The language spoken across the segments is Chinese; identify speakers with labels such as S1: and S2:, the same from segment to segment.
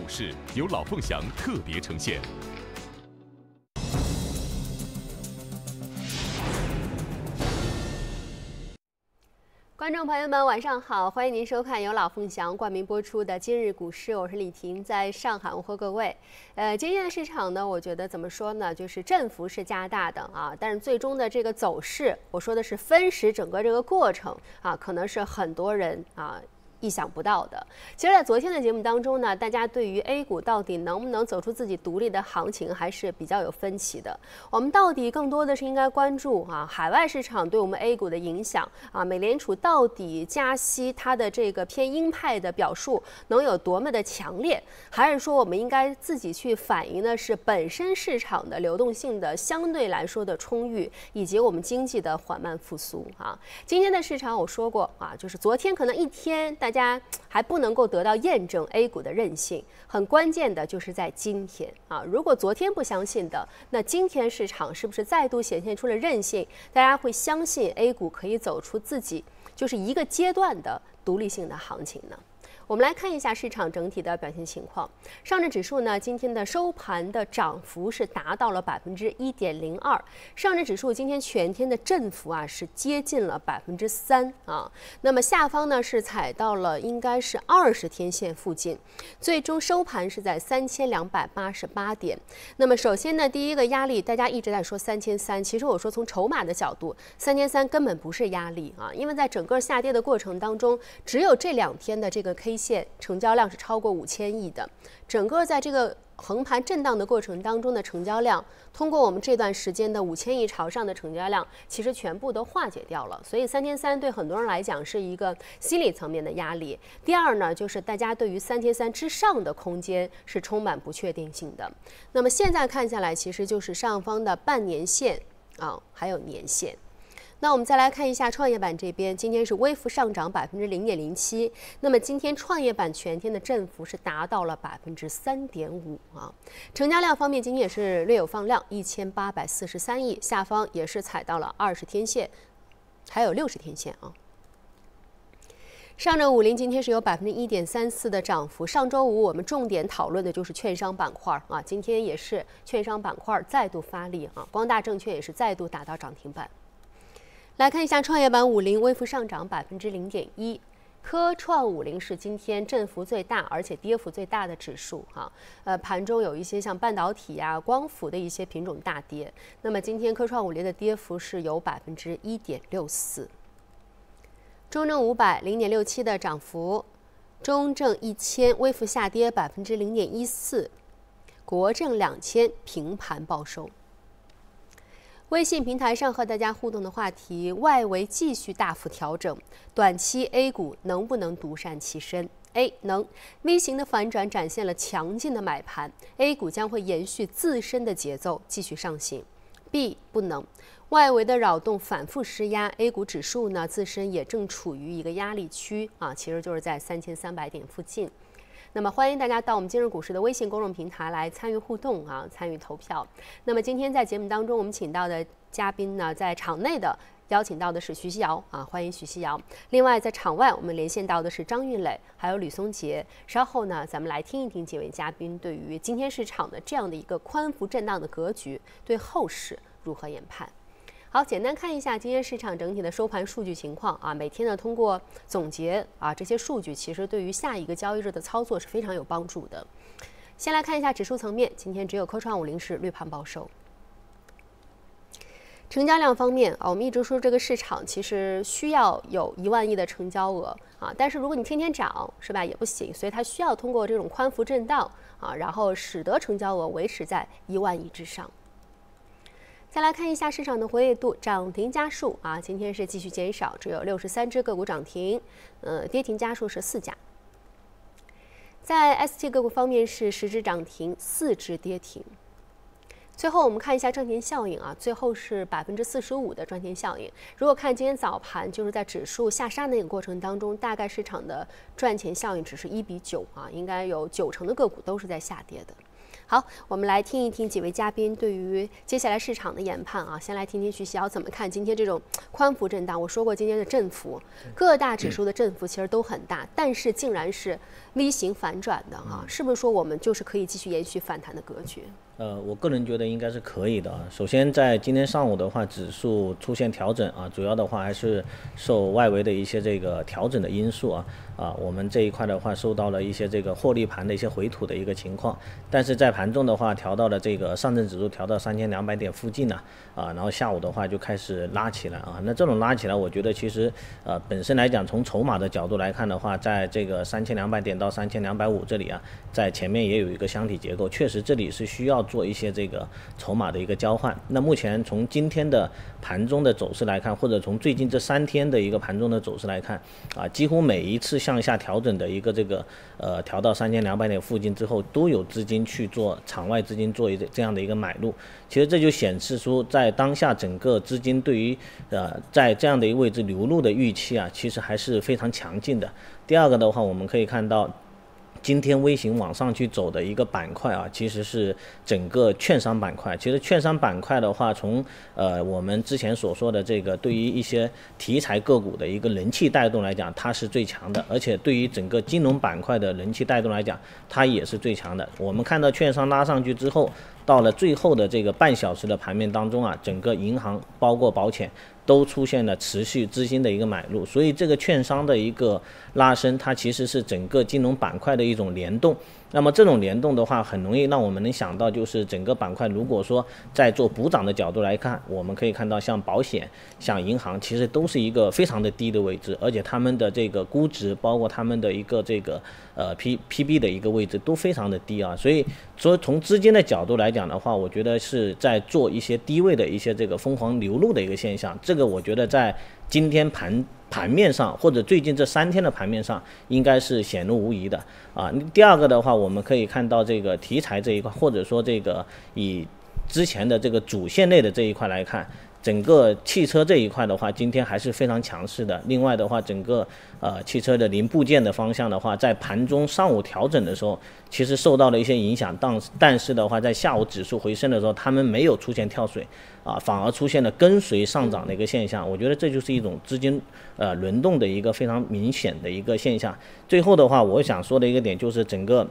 S1: 股市由老凤祥特别呈现。
S2: 观众朋友们，晚上好！欢迎您收看由老凤祥冠名播出的《今日股市》，我是李婷，在上海问候各位。呃，今天的市场呢，我觉得怎么说呢，就是振幅是加大的啊，但是最终的这个走势，我说的是分时整个这个过程啊，可能是很多人啊。意想不到的。其实，在昨天的节目当中呢，大家对于 A 股到底能不能走出自己独立的行情，还是比较有分歧的。我们到底更多的是应该关注啊，海外市场对我们 A 股的影响啊，美联储到底加息它的这个偏鹰派的表述能有多么的强烈，还是说我们应该自己去反映的是本身市场的流动性的相对来说的充裕，以及我们经济的缓慢复苏啊？今天的市场我说过啊，就是昨天可能一天大。大家还不能够得到验证，A 股的韧性很关键的就是在今天啊。如果昨天不相信的，那今天市场是不是再度显现出了韧性？大家会相信 A 股可以走出自己就是一个阶段的独立性的行情呢？我们来看一下市场整体的表现情况。上证指数呢，今天的收盘的涨幅是达到了百分之一点零二。上证指数今天全天的振幅啊是接近了百分之三啊。那么下方呢是踩到了应该是二十天线附近，最终收盘是在三千两百八十八点。那么首先呢，第一个压力，大家一直在说三千三，其实我说从筹码的角度，三千三根本不是压力啊，因为在整个下跌的过程当中，只有这两天的这个 K。线成交量是超过五千亿的，整个在这个横盘震荡的过程当中的成交量，通过我们这段时间的五千亿朝上的成交量，其实全部都化解掉了。所以三千三对很多人来讲是一个心理层面的压力。第二呢，就是大家对于三千三之上的空间是充满不确定性的。那么现在看下来，其实就是上方的半年线啊，还有年线。那我们再来看一下创业板这边，今天是微幅上涨百分之零点零七。那么今天创业板全天的振幅是达到了百分之三点五啊。成交量方面，今天也是略有放量，一千八百四十三亿，下方也是踩到了二十天线，还有六十天线啊。上证五零今天是有百分之一点三四的涨幅。上周五我们重点讨论的就是券商板块啊，今天也是券商板块再度发力啊，光大证券也是再度打到涨停板。来看一下创业板五零微幅上涨百分之零点一，科创五零是今天振幅最大而且跌幅最大的指数哈。呃，盘中有一些像半导体呀、光伏的一些品种大跌。那么今天科创五零的跌幅是有百分之一点六四。中证五百零点六七的涨幅，中证一千微幅下跌百分之零点一四，国证两千平盘报收。微信平台上和大家互动的话题：外围继续大幅调整，短期 A 股能不能独善其身？A 能，V 型的反转展现了强劲的买盘，A 股将会延续自身的节奏继续上行。B 不能，外围的扰动反复施压，A 股指数呢自身也正处于一个压力区啊，其实就是在三千三百点附近。那么欢迎大家到我们今日股市的微信公众平台来参与互动啊，参与投票。那么今天在节目当中，我们请到的嘉宾呢，在场内的邀请到的是徐熙瑶啊，欢迎徐熙瑶。另外在场外，我们连线到的是张运磊，还有吕松杰。稍后呢，咱们来听一听几位嘉宾对于今天市场的这样的一个宽幅震荡的格局，对后市如何研判。好，简单看一下今天市场整体的收盘数据情况啊。每天呢，通过总结啊这些数据，其实对于下一个交易日的操作是非常有帮助的。先来看一下指数层面，今天只有科创五零是绿盘报收。成交量方面啊，我们一直说这个市场其实需要有一万亿的成交额啊，但是如果你天天涨是吧也不行，所以它需要通过这种宽幅震荡啊，然后使得成交额维持在一万亿之上。再来看一下市场的活跃度，涨停家数啊，今天是继续减少，只有六十三只个股涨停，呃，跌停家数是四家。在 ST 个股方面是十只涨停，四只跌停。最后我们看一下赚钱效应啊，最后是百分之四十五的赚钱效应。如果看今天早盘，就是在指数下杀那个过程当中，大概市场的赚钱效应只是一比九啊，应该有九成的个股都是在下跌的。好，我们来听一听几位嘉宾对于接下来市场的研判啊。先来听听徐晓怎么看今天这种宽幅震荡。我说过今天的振幅，各大指数的振幅其实都很大，但是竟然是 V 型反转的哈，是不是说我们就是可以继续延续反弹的格局？
S3: 呃，我个人觉得应该是可以的啊。首先，在今天上午的话，指数出现调整啊，主要的话还是受外围的一些这个调整的因素啊啊，我们这一块的话受到了一些这个获利盘的一些回吐的一个情况。但是在盘中的话，调到了这个上证指数调到三千两百点附近呢啊，然后下午的话就开始拉起来啊。那这种拉起来，我觉得其实呃本身来讲，从筹码的角度来看的话，在这个三千两百点到三千两百五这里啊，在前面也有一个箱体结构，确实这里是需要。做一些这个筹码的一个交换。那目前从今天的盘中的走势来看，或者从最近这三天的一个盘中的走势来看，啊，几乎每一次向下调整的一个这个呃调到三千两百点附近之后，都有资金去做场外资金做一这样的一个买入。其实这就显示出在当下整个资金对于呃在这样的一个位置流入的预期啊，其实还是非常强劲的。第二个的话，我们可以看到。今天微型往上去走的一个板块啊，其实是整个券商板块。其实券商板块的话，从呃我们之前所说的这个对于一些题材个股的一个人气带动来讲，它是最强的。而且对于整个金融板块的人气带动来讲，它也是最强的。我们看到券商拉上去之后，到了最后的这个半小时的盘面当中啊，整个银行包括保险。都出现了持续资金的一个买入，所以这个券商的一个拉升，它其实是整个金融板块的一种联动。那么这种联动的话，很容易让我们能想到，就是整个板块如果说在做补涨的角度来看，我们可以看到像保险、像银行，其实都是一个非常的低的位置，而且他们的这个估值，包括他们的一个这个呃 P P B 的一个位置都非常的低啊。所以说从资金的角度来讲的话，我觉得是在做一些低位的一些这个疯狂流入的一个现象。这个我觉得在今天盘。盘面上或者最近这三天的盘面上，应该是显露无疑的啊。第二个的话，我们可以看到这个题材这一块，或者说这个以之前的这个主线类的这一块来看。整个汽车这一块的话，今天还是非常强势的。另外的话，整个呃汽车的零部件的方向的话，在盘中上午调整的时候，其实受到了一些影响。但但是的话，在下午指数回升的时候，他们没有出现跳水，啊，反而出现了跟随上涨的一个现象。我觉得这就是一种资金呃轮动的一个非常明显的一个现象。最后的话，我想说的一个点就是整个。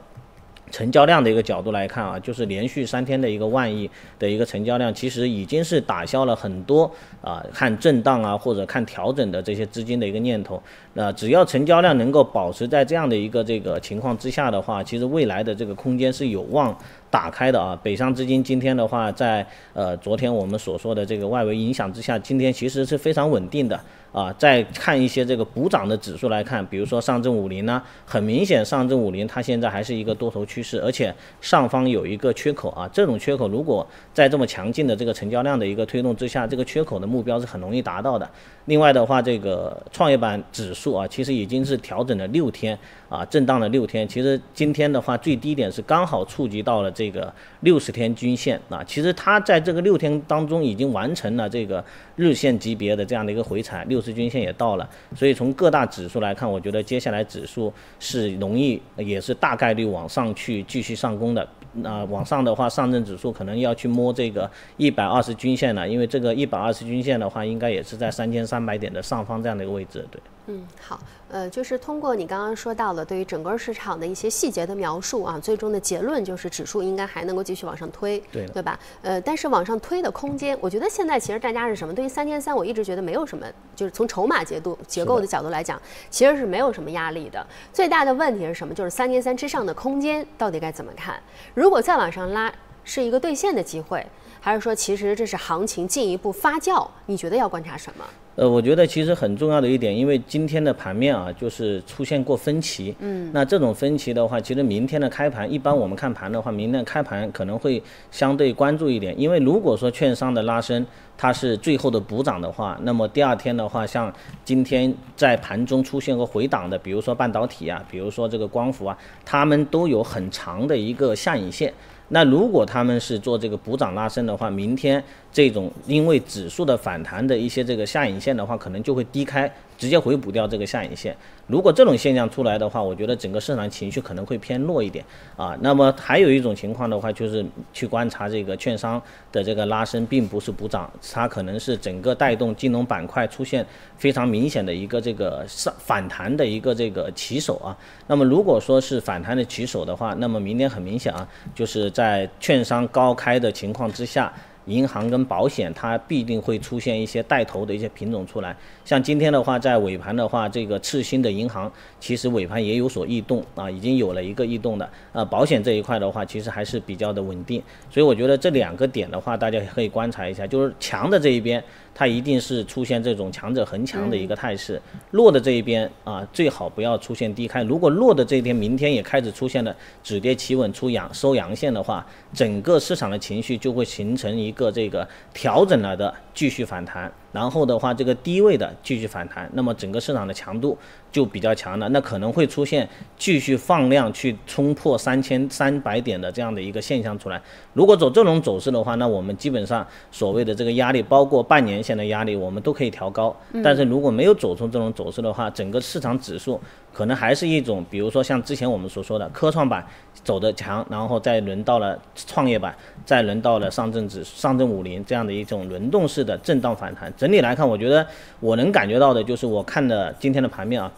S3: 成交量的一个角度来看啊，就是连续三天的一个万亿的一个成交量，其实已经是打消了很多啊看震荡啊或者看调整的这些资金的一个念头。那只要成交量能够保持在这样的一个这个情况之下的话，其实未来的这个空间是有望打开的啊。北上资金今天的话，在呃昨天我们所说的这个外围影响之下，今天其实是非常稳定的。啊，再看一些这个补涨的指数来看，比如说上证五零呢，很明显上证五零它现在还是一个多头趋势，而且上方有一个缺口啊，这种缺口如果在这么强劲的这个成交量的一个推动之下，这个缺口的目标是很容易达到的。另外的话，这个创业板指数数啊，其实已经是调整了六天啊，震荡了六天。其实今天的话，最低点是刚好触及到了这个六十天均线啊。其实它在这个六天当中已经完成了这个日线级别的这样的一个回踩，六十均线也到了。所以从各大指数来看，我觉得接下来指数是容易，也是大概率往上去继续上攻的。那往上的话，上证指数可能要去摸这个一百二十均线了，因为这个一百二十均线的话，应该也是在三千三百点的上方这样的一个位置，对。
S2: 嗯，好，呃，就是通过你刚刚说到了对于整个市场的一些细节的描述啊，最终的结论就是指数应该还能够继续往上推，
S3: 对，
S2: 对吧？呃，但是往上推的空间，我觉得现在其实大家是什么？对于三千三，我一直觉得没有什么，就是从筹码结度结构的角度来讲，其实是没有什么压力的。最大的问题是什么？就是三千三之上的空间到底该怎么看？如果再往上拉，是一个兑现的机会，还是说其实这是行情进一步发酵？你觉得要观察什么？
S3: 呃，我觉得其实很重要的一点，因为今天的盘面啊，就是出现过分歧。嗯。那这种分歧的话，其实明天的开盘，一般我们看盘的话，明天开盘可能会相对关注一点，因为如果说券商的拉升它是最后的补涨的话，那么第二天的话，像今天在盘中出现过回档的，比如说半导体啊，比如说这个光伏啊，它们都有很长的一个下影线。那如果他们是做这个补涨拉升的话，明天这种因为指数的反弹的一些这个下影线的话，可能就会低开。直接回补掉这个下影线，如果这种现象出来的话，我觉得整个市场情绪可能会偏弱一点啊。那么还有一种情况的话，就是去观察这个券商的这个拉升，并不是补涨，它可能是整个带动金融板块出现非常明显的一个这个上反弹的一个这个起手啊。那么如果说是反弹的起手的话，那么明天很明显啊，就是在券商高开的情况之下。银行跟保险，它必定会出现一些带头的一些品种出来。像今天的话，在尾盘的话，这个次新的银行其实尾盘也有所异动啊，已经有了一个异动的。呃，保险这一块的话，其实还是比较的稳定。所以我觉得这两个点的话，大家可以观察一下，就是强的这一边。它一定是出现这种强者恒强的一个态势，弱的这一边啊，最好不要出现低开。如果弱的这一天明天也开始出现了止跌企稳出阳收阳线的话，整个市场的情绪就会形成一个这个调整了的继续反弹。然后的话，这个低位的继续反弹，那么整个市场的强度就比较强了，那可能会出现继续放量去冲破三千三百点的这样的一个现象出来。如果走这种走势的话，那我们基本上所谓的这个压力，包括半年线的压力，我们都可以调高。但是如果没有走出这种走势的话，整个市场指数。可能还是一种，比如说像之前我们所说的科创板走的强，然后再轮到了创业板，再轮到了上证指上证五零这样的一种轮动式的震荡反弹。整体来看，我觉得我能感觉到的就是，我看的今天的盘面啊，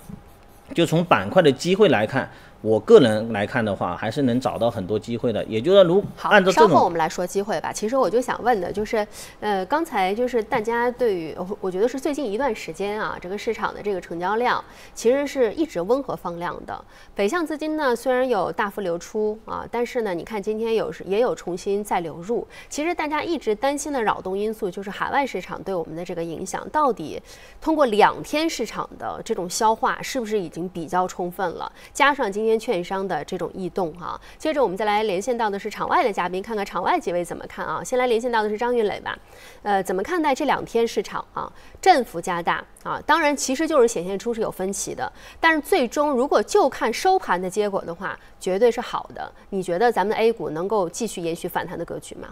S3: 就从板块的机会来看。我个人来看的话，还是能找到很多机会的。也就是说，如按照
S2: 稍后我们来说机会吧。其实我就想问的就是，呃，刚才就是大家对于，我觉得是最近一段时间啊，这个市场的这个成交量其实是一直温和放量的。北向资金呢虽然有大幅流出啊，但是呢，你看今天有也有重新再流入。其实大家一直担心的扰动因素就是海外市场对我们的这个影响，到底通过两天市场的这种消化是不是已经比较充分了？加上今天。券商的这种异动哈，接着我们再来连线到的是场外的嘉宾，看看场外几位怎么看啊？先来连线到的是张云磊吧，呃，怎么看待这两天市场啊？振幅加大啊，当然其实就是显现出是有分歧的，但是最终如果就看收盘的结果的话，绝对是好的。你觉得咱们的 A 股能够继续延续反弹的格局吗？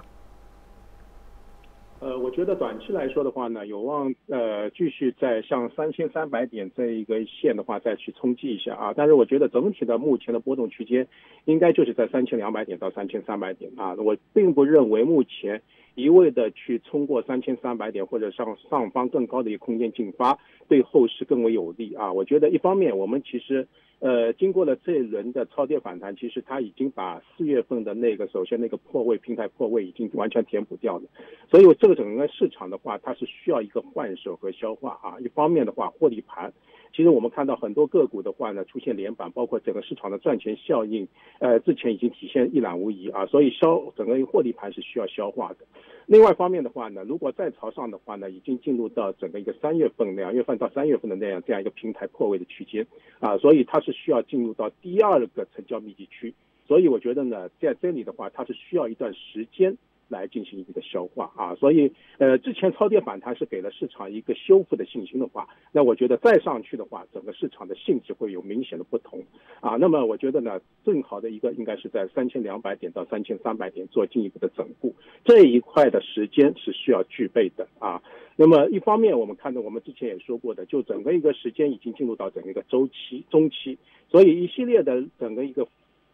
S4: 呃，我觉得短期来说的话呢，有望呃继续在向三千三百点这一个线的话再去冲击一下啊。但是我觉得整体的目前的波动区间应该就是在三千两百点到三千三百点啊。我并不认为目前一味的去冲过三千三百点或者上上方更高的一个空间进发，对后市更为有利啊。我觉得一方面我们其实。呃，经过了这一轮的超跌反弹，其实它已经把四月份的那个首先那个破位平台破位已经完全填补掉了，所以这个整个市场的话，它是需要一个换手和消化啊。一方面的话，获利盘，其实我们看到很多个股的话呢，出现连板，包括整个市场的赚钱效应，呃，之前已经体现一览无遗啊，所以消整个获利盘是需要消化的。另外方面的话呢，如果再朝上的话呢，已经进入到整个一个三月份、两月份到三月份的那样这样一个平台破位的区间啊，所以它是需要进入到第二个成交密集区，所以我觉得呢，在这里的话，它是需要一段时间。来进行一个消化啊，所以呃，之前超跌反弹是给了市场一个修复的信心的话，那我觉得再上去的话，整个市场的性质会有明显的不同啊。那么我觉得呢，正好的一个应该是在三千两百点到三千三百点做进一步的整固，这一块的时间是需要具备的啊。那么一方面，我们看到我们之前也说过的，就整个一个时间已经进入到整个一个周期中期，所以一系列的整个一个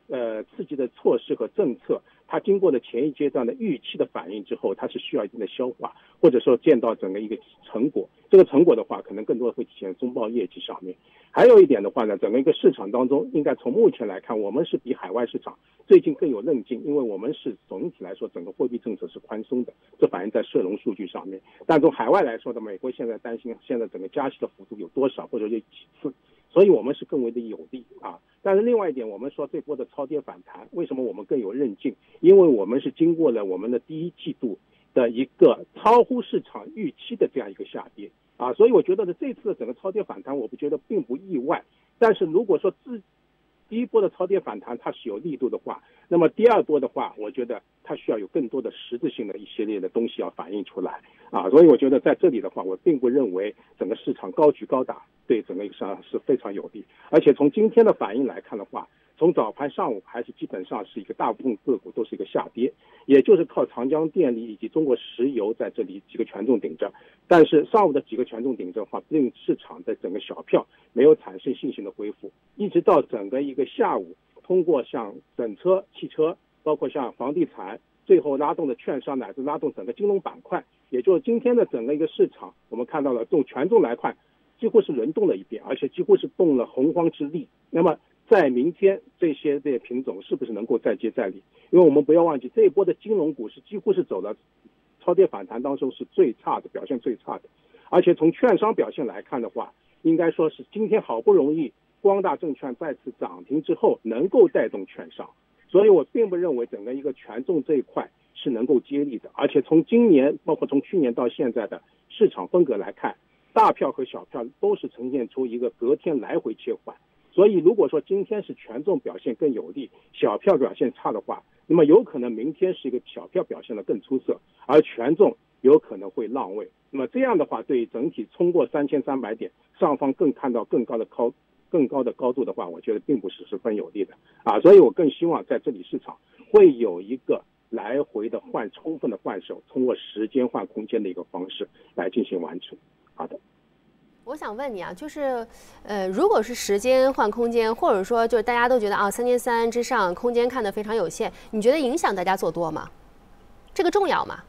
S4: 呃刺激的措施和政策。它经过了前一阶段的预期的反应之后，它是需要一定的消化，或者说见到整个一个成果。这个成果的话，可能更多的会体现中报业绩上面。还有一点的话呢，整个一个市场当中，应该从目前来看，我们是比海外市场最近更有韧劲，因为我们是总体来说整个货币政策是宽松的，这反映在社融数据上面。但从海外来说的，美国现在担心现在整个加息的幅度有多少，或者有几次。所以我们是更为的有利啊，但是另外一点，我们说这波的超跌反弹，为什么我们更有韧劲？因为我们是经过了我们的第一季度的一个超乎市场预期的这样一个下跌啊，所以我觉得呢，这次的整个超跌反弹，我不觉得并不意外。但是如果说自第一波的超跌反弹它是有力度的话，那么第二波的话，我觉得它需要有更多的实质性的一系列的东西要反映出来啊，所以我觉得在这里的话，我并不认为整个市场高举高打。对整个市场是非常有利，而且从今天的反应来看的话，从早盘上午还是基本上是一个大部分个股都是一个下跌，也就是靠长江电力以及中国石油在这里几个权重顶着。但是上午的几个权重顶着的话，令市场的整个小票没有产生信心的恢复，一直到整个一个下午，通过像整车、汽车，包括像房地产，最后拉动的券商乃至拉动整个金融板块，也就是今天的整个一个市场，我们看到了从权重来看，几乎是轮动了一遍，而且几乎是动了洪荒之力。那么。在明天这些这些品种是不是能够再接再厉？因为我们不要忘记这一波的金融股是几乎是走了超跌反弹当中是最差的表现最差的，而且从券商表现来看的话，应该说是今天好不容易光大证券再次涨停之后能够带动券商，所以我并不认为整个一个权重这一块是能够接力的，而且从今年包括从去年到现在的市场风格来看，大票和小票都是呈现出一个隔天来回切换。所以，如果说今天是权重表现更有利，小票表现差的话，那么有可能明天是一个小票表现的更出色，而权重有可能会让位。那么这样的话，对于整体冲过三千三百点，上方更看到更高的高、更高的高度的话，我觉得并不是十分有利的啊。所以我更希望在这里市场会有一个来回的换充分的换手，通过时间换空间的一个方式来进行完成。好的。
S2: 我想问你啊，就是，呃，如果是时间换空间，或者说就是大家都觉得啊，三千三之上空间看得非常有限，你觉得影响大家做多吗？这个重要吗？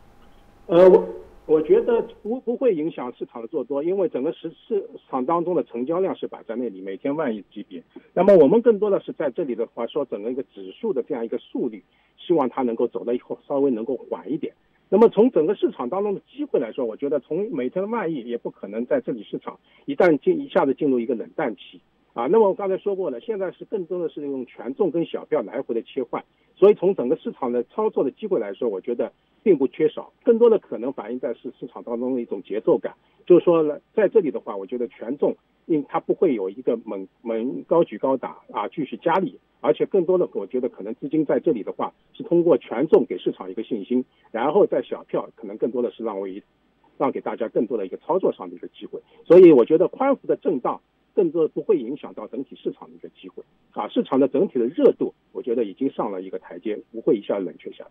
S4: 呃，我我觉得不不会影响市场的做多，因为整个市市场当中的成交量是摆在那里，每天万亿级别。那么我们更多的是在这里的话说，整个一个指数的这样一个速率，希望它能够走了以后稍微能够缓一点。那么从整个市场当中的机会来说，我觉得从每天的万亿也不可能在这里市场一旦进一下子进入一个冷淡期啊。那么我刚才说过了，现在是更多的是用权重跟小票来回的切换，所以从整个市场的操作的机会来说，我觉得并不缺少，更多的可能反映在是市场当中的一种节奏感。就是说呢，在这里的话，我觉得权重因它不会有一个猛猛高举高打啊，继续加力。而且更多的，我觉得可能资金在这里的话，是通过权重给市场一个信心，然后在小票可能更多的是让位，让给大家更多的一个操作上的一个机会。所以我觉得宽幅的震荡，甚至不会影响到整体市场的一个机会。啊，市场的整体的热度，我觉得已经上了一个台阶，不会一下冷却下来。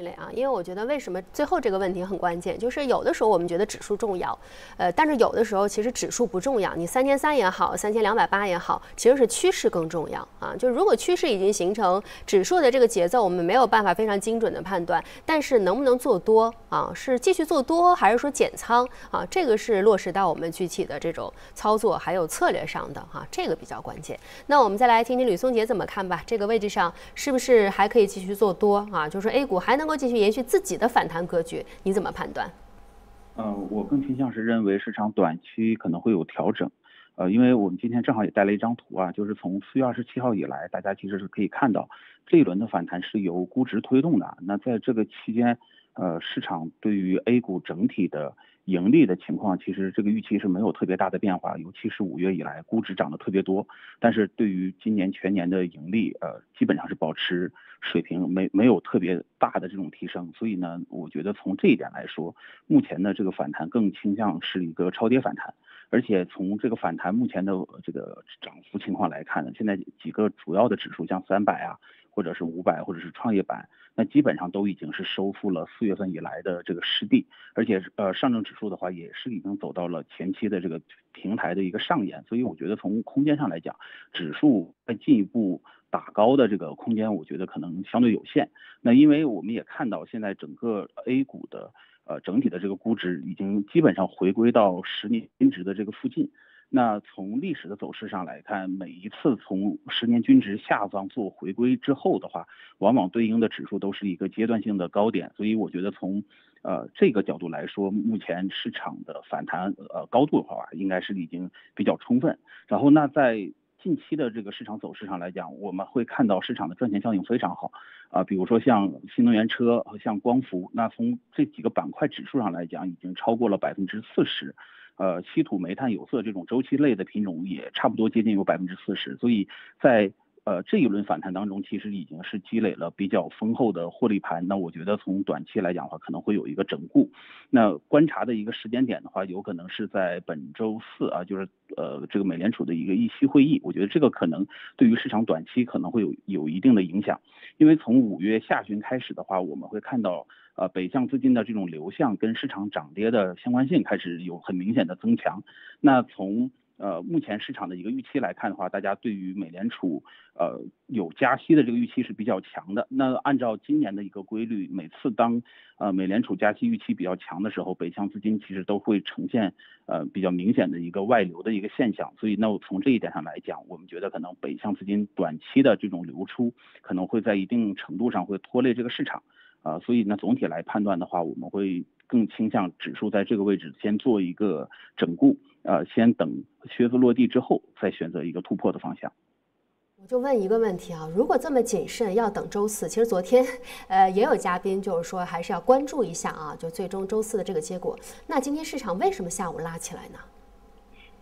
S2: 对啊，因为我觉得为什么最后这个问题很关键，就是有的时候我们觉得指数重要，呃，但是有的时候其实指数不重要。你三千三也好，三千两百八也好，其实是趋势更重要啊。就如果趋势已经形成，指数的这个节奏我们没有办法非常精准的判断，但是能不能做多啊？是继续做多，还是说减仓啊？这个是落实到我们具体的这种操作还有策略上的哈，这个比较关键。那我们再来听听吕松杰怎么看吧。这个位置上是不是还可以继续做多啊？就是 A 股还能。能够继续延续自己的反弹格局，你怎么判断？
S5: 嗯，我更倾向是认为市场短期可能会有调整，呃，因为我们今天正好也带了一张图啊，就是从四月二十七号以来，大家其实是可以看到这一轮的反弹是由估值推动的。那在这个期间，呃，市场对于 A 股整体的。盈利的情况，其实这个预期是没有特别大的变化，尤其是五月以来，估值涨得特别多。但是对于今年全年的盈利，呃，基本上是保持水平，没没有特别大的这种提升。所以呢，我觉得从这一点来说，目前的这个反弹更倾向是一个超跌反弹。而且从这个反弹目前的这个涨幅情况来看呢，现在几个主要的指数，像三百啊，或者是五百，或者是创业板。那基本上都已经是收复了四月份以来的这个失地，而且呃上证指数的话也是已经走到了前期的这个平台的一个上沿，所以我觉得从空间上来讲，指数再进一步打高的这个空间，我觉得可能相对有限。那因为我们也看到现在整个 A 股的呃整体的这个估值已经基本上回归到十年均值的这个附近。那从历史的走势上来看，每一次从十年均值下方做回归之后的话，往往对应的指数都是一个阶段性的高点，所以我觉得从呃这个角度来说，目前市场的反弹呃高度的话，应该是已经比较充分。然后那在近期的这个市场走势上来讲，我们会看到市场的赚钱效应非常好啊，比如说像新能源车和像光伏，那从这几个板块指数上来讲，已经超过了百分之四十。呃，稀土、煤炭、有色这种周期类的品种也差不多接近有百分之四十，所以在呃这一轮反弹当中，其实已经是积累了比较丰厚的获利盘。那我觉得从短期来讲的话，可能会有一个整固。那观察的一个时间点的话，有可能是在本周四啊，就是呃这个美联储的一个议息会议。我觉得这个可能对于市场短期可能会有有一定的影响，因为从五月下旬开始的话，我们会看到呃北向资金的这种流向跟市场涨跌的相关性开始有很明显的增强。那从呃，目前市场的一个预期来看的话，大家对于美联储呃有加息的这个预期是比较强的。那按照今年的一个规律，每次当呃美联储加息预期比较强的时候，北向资金其实都会呈现呃比较明显的一个外流的一个现象。所以，那我从这一点上来讲，我们觉得可能北向资金短期的这种流出可能会在一定程度上会拖累这个市场。啊，所以呢，总体来判断的话，我们会更倾向指数在这个位置先做一个整固，呃，先等靴子落地之后，再选择一个突破的方向。
S2: 我就问一个问题啊，如果这么谨慎，要等周四，其实昨天，呃，也有嘉宾就是说还是要关注一下啊，就最终周四的这个结果。那今天市场为什么下午拉起来呢？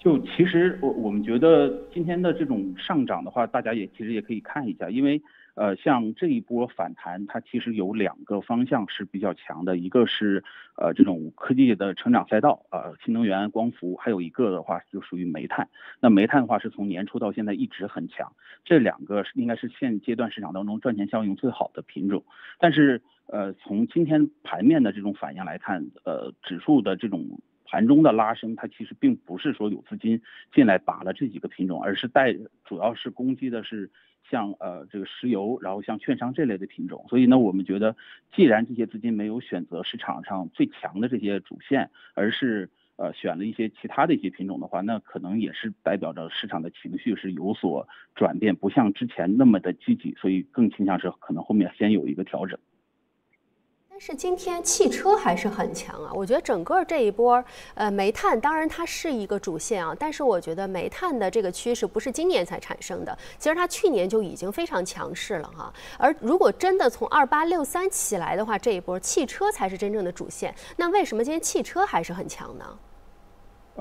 S5: 就其实我我们觉得今天的这种上涨的话，大家也其实也可以看一下，因为。呃，像这一波反弹，它其实有两个方向是比较强的，一个是呃这种科技的成长赛道，呃新能源、光伏，还有一个的话就属于煤炭。那煤炭的话是从年初到现在一直很强，这两个应该是现阶段市场当中赚钱效应最好的品种。但是呃从今天盘面的这种反应来看，呃指数的这种盘中的拉升，它其实并不是说有资金进来打了这几个品种，而是带主要是攻击的是。像呃这个石油，然后像券商这类的品种，所以呢，我们觉得，既然这些资金没有选择市场上最强的这些主线，而是呃选了一些其他的一些品种的话，那可能也是代表着市场的情绪是有所转变，不像之前那么的积极，所以更倾向是可能后面先有一个调整。
S2: 但是今天汽车还是很强啊？我觉得整个这一波，呃，煤炭当然它是一个主线啊，但是我觉得煤炭的这个趋势不是今年才产生的，其实它去年就已经非常强势了哈。而如果真的从二八六三起来的话，这一波汽车才是真正的主线。那为什么今天汽车还是很强呢？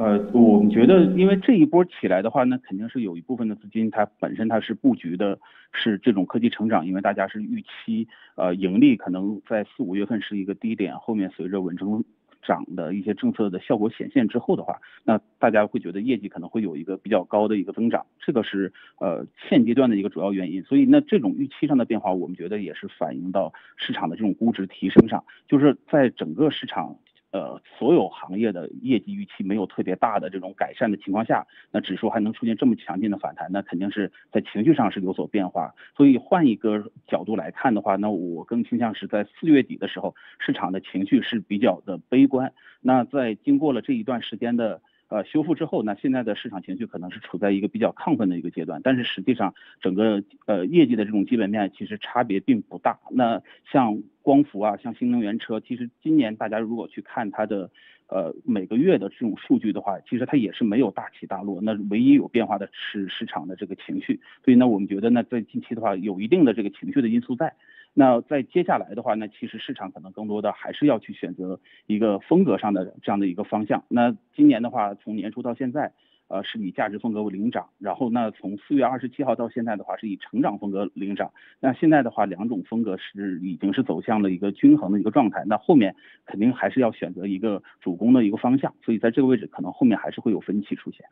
S5: 呃，我们觉得，因为这一波起来的话，那肯定是有一部分的资金，它本身它是布局的是这种科技成长，因为大家是预期，呃，盈利可能在四五月份是一个低点，后面随着稳增长的一些政策的效果显现之后的话，那大家会觉得业绩可能会有一个比较高的一个增长，这个是呃现阶段的一个主要原因。所以那这种预期上的变化，我们觉得也是反映到市场的这种估值提升上，就是在整个市场。呃，所有行业的业绩预期没有特别大的这种改善的情况下，那指数还能出现这么强劲的反弹，那肯定是在情绪上是有所变化。所以换一个角度来看的话，那我更倾向是在四月底的时候，市场的情绪是比较的悲观。那在经过了这一段时间的。呃，修复之后呢，现在的市场情绪可能是处在一个比较亢奋的一个阶段，但是实际上整个呃业绩的这种基本面其实差别并不大。那像光伏啊，像新能源车，其实今年大家如果去看它的呃每个月的这种数据的话，其实它也是没有大起大落。那唯一有变化的是市场的这个情绪。所以呢，我们觉得呢，在近期的话，有一定的这个情绪的因素在。那在接下来的话，那其实市场可能更多的还是要去选择一个风格上的这样的一个方向。那今年的话，从年初到现在，呃，是以价值风格为领涨，然后那从四月二十七号到现在的话，是以成长风格领涨。那现在的话，两种风格是已经是走向了一个均衡的一个状态。那后面肯定还是要选择一个主攻的一个方向，所以在这个位置可能后面还是会有分歧出现。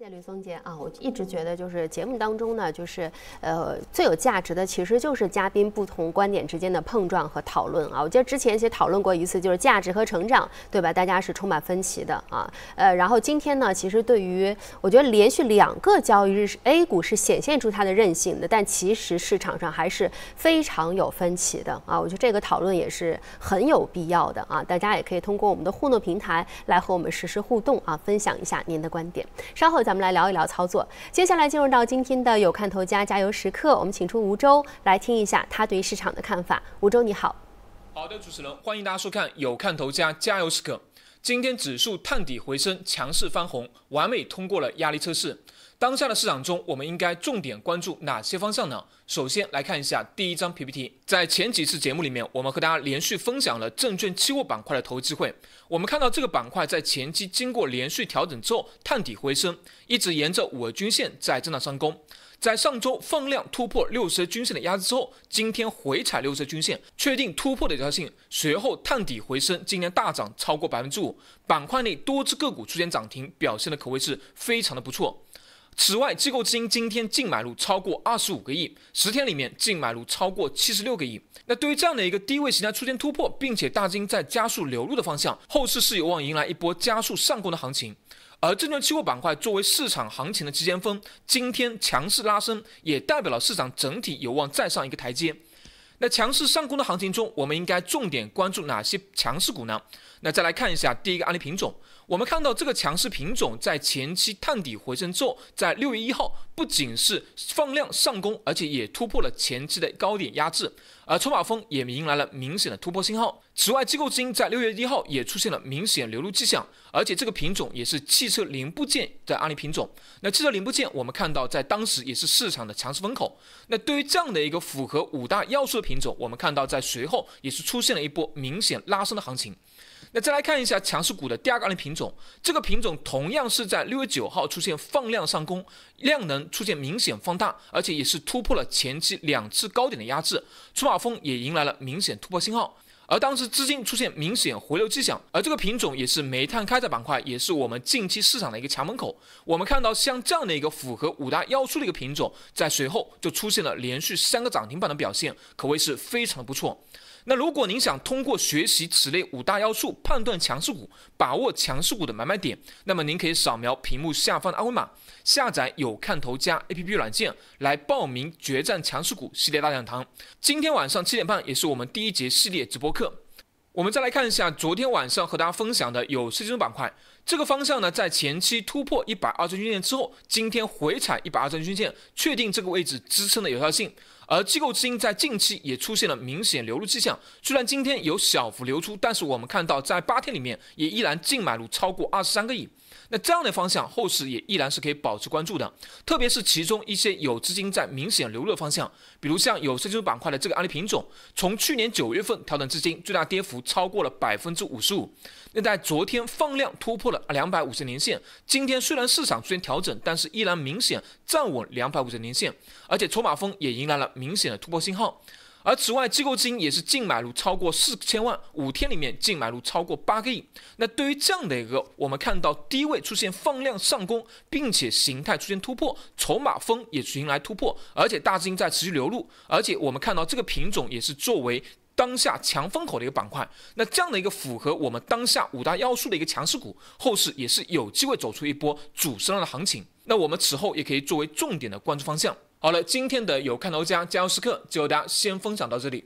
S2: 谢谢吕松杰啊，我一直觉得就是节目当中呢，就是呃最有价值的其实就是嘉宾不同观点之间的碰撞和讨论啊。我记得之前其实讨论过一次，就是价值和成长，对吧？大家是充满分歧的啊。呃，然后今天呢，其实对于我觉得连续两个交易日，A 股是显现出它的韧性的，但其实市场上还是非常有分歧的啊。我觉得这个讨论也是很有必要的啊。大家也可以通过我们的互动平台来和我们实时互动啊，分享一下您的观点。稍后。咱们来聊一聊操作。接下来进入到今天的有看头家加油时刻，我们请出吴周来听一下他对市场的看法。吴周你好，
S6: 好的，主持人，欢迎大家收看有看头家加油时刻。今天指数探底回升，强势翻红，完美通过了压力测试。当下的市场中，我们应该重点关注哪些方向呢？首先来看一下第一张 PPT。在前几次节目里面，我们和大家连续分享了证券期货板块的投资机会。我们看到这个板块在前期经过连续调整之后，探底回升，一直沿着五日均线在震荡上攻。在上周放量突破六十均线的压制之后，今天回踩六十均线，确定突破的有效性，随后探底回升，今天大涨超过百分之五，板块内多只个股出现涨停，表现的可谓是非常的不错。此外，机构资金今天净买入超过二十五个亿，十天里面净买入超过七十六个亿。那对于这样的一个低位形态出现突破，并且大资金在加速流入的方向，后市是有望迎来一波加速上攻的行情。而证券期货板块作为市场行情的急先锋，今天强势拉升，也代表了市场整体有望再上一个台阶。那强势上攻的行情中，我们应该重点关注哪些强势股呢？那再来看一下第一个案例品种。我们看到这个强势品种在前期探底回升之后，在六月一号不仅是放量上攻，而且也突破了前期的高点压制，而筹码峰也迎来了明显的突破信号。此外，机构资金在六月一号也出现了明显流入迹象，而且这个品种也是汽车零部件的案例品种。那汽车零部件，我们看到在当时也是市场的强势风口。那对于这样的一个符合五大要素的品种，我们看到在随后也是出现了一波明显拉升的行情。那再来看一下强势股的第二个案例品种，这个品种同样是在六月九号出现放量上攻，量能出现明显放大，而且也是突破了前期两次高点的压制，出马峰也迎来了明显突破信号，而当时资金出现明显回流迹象，而这个品种也是煤炭开采板块，也是我们近期市场的一个强门口。我们看到像这样的一个符合五大要素的一个品种，在随后就出现了连续三个涨停板的表现，可谓是非常的不错。那如果您想通过学习此类五大要素判断强势股，把握强势股的买卖点，那么您可以扫描屏幕下方的二维码，下载有看头加 APP 软件来报名决战强势股系列大讲堂。今天晚上七点半也是我们第一节系列直播课。我们再来看一下昨天晚上和大家分享的有色金属板块这个方向呢，在前期突破一百二十均线之后，今天回踩一百二十均线，确定这个位置支撑的有效性。而机构资金在近期也出现了明显流入迹象，虽然今天有小幅流出，但是我们看到在八天里面也依然净买入超过二十三个亿。那这样的方向，后市也依然是可以保持关注的，特别是其中一些有资金在明显流入的方向，比如像有色金属板块的这个案例品种，从去年九月份调整至今，最大跌幅超过了百分之五十五。那在昨天放量突破了两百五十年线，今天虽然市场出现调整，但是依然明显站稳两百五十年线，而且筹码峰也迎来了明显的突破信号。而此外，机构资金也是净买入超过四千万，五天里面净买入超过八个亿。那对于这样的一个，我们看到低位出现放量上攻，并且形态出现突破，筹码峰也迎来突破，而且大资金在持续流入，而且我们看到这个品种也是作为当下强风口的一个板块。那这样的一个符合我们当下五大要素的一个强势股，后市也是有机会走出一波主升浪的行情。那我们此后也可以作为重点的关注方向。好了，今天的有看头家加油时刻就和大家先分享到这里。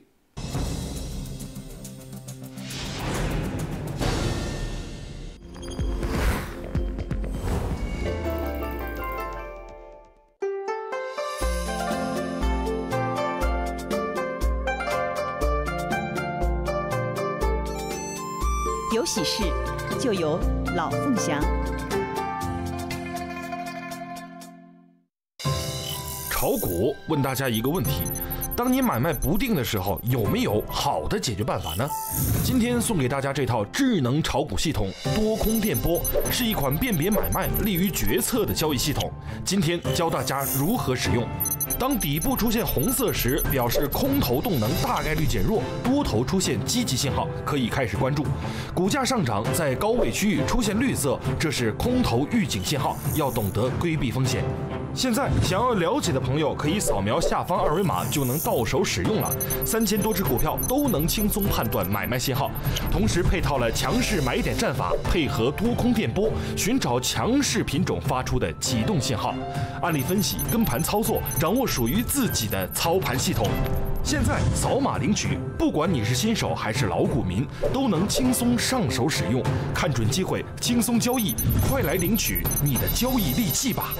S7: 有喜事，就有老凤祥。
S8: 炒股问大家一个问题：当你买卖不定的时候，有没有好的解决办法呢？今天送给大家这套智能炒股系统——多空电波，是一款辨别买卖、利于决策的交易系统。今天教大家如何使用。当底部出现红色时，表示空头动能大概率减弱，多头出现积极信号，可以开始关注。股价上涨在高位区域出现绿色，这是空头预警信号，要懂得规避风险。现在想要了解的朋友可以扫描下方二维码就能到手使用了。三千多只股票都能轻松判断买卖信号，同时配套了强势买点战法，配合多空电波寻找强势品种发出的启动信号，案例分析、跟盘操作，掌握属于自己的操盘系统。现在扫码领取，不管你是新手还是老股民，都能轻松上手使用，看准机会，轻松交易，快来领取你的交易利器吧！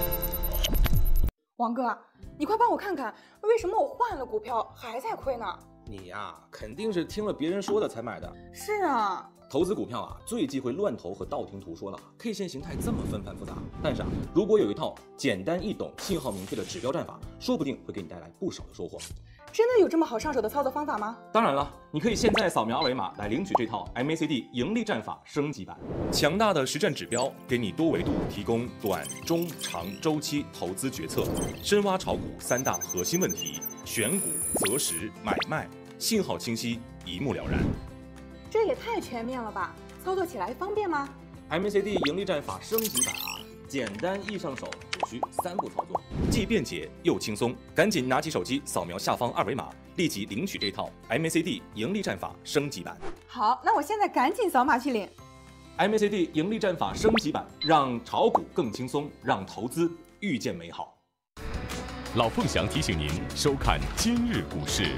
S9: 王哥，你快帮我看看，为什么我换了股票还在亏呢？你呀，肯定是听了别人说的才买的。
S10: 是啊，
S9: 投资股票啊，最忌讳乱投和道听途说了。K 线形态这么纷繁复杂，但是啊，如果有一套简单易懂、信号明确的指标战法，说不定会给你带来不少的收获。
S10: 真的有这么好上手的操作方法吗？
S9: 当然了，你可以现在扫描二维码来领取这套 MACD 盈利战法升级版，强大的实战指标，给你多维度提供短、中、长周期投资决策，深挖炒股三大核心问题。选股、择时、买卖，信号清晰，一目了然。
S10: 这也太全面了吧！操作起来方便吗
S9: ？MACD 盈利战法升级版啊，简单易上手，只需三步操作，既便捷又轻松。赶紧拿起手机扫描下方二维码，立即领取这套 MACD 盈利战法升级版。
S10: 好，那我现在赶紧扫码去领。
S9: MACD 盈利战法升级版，让炒股更轻松，让投资遇见美好。
S1: 老凤祥提醒您收看今日股市。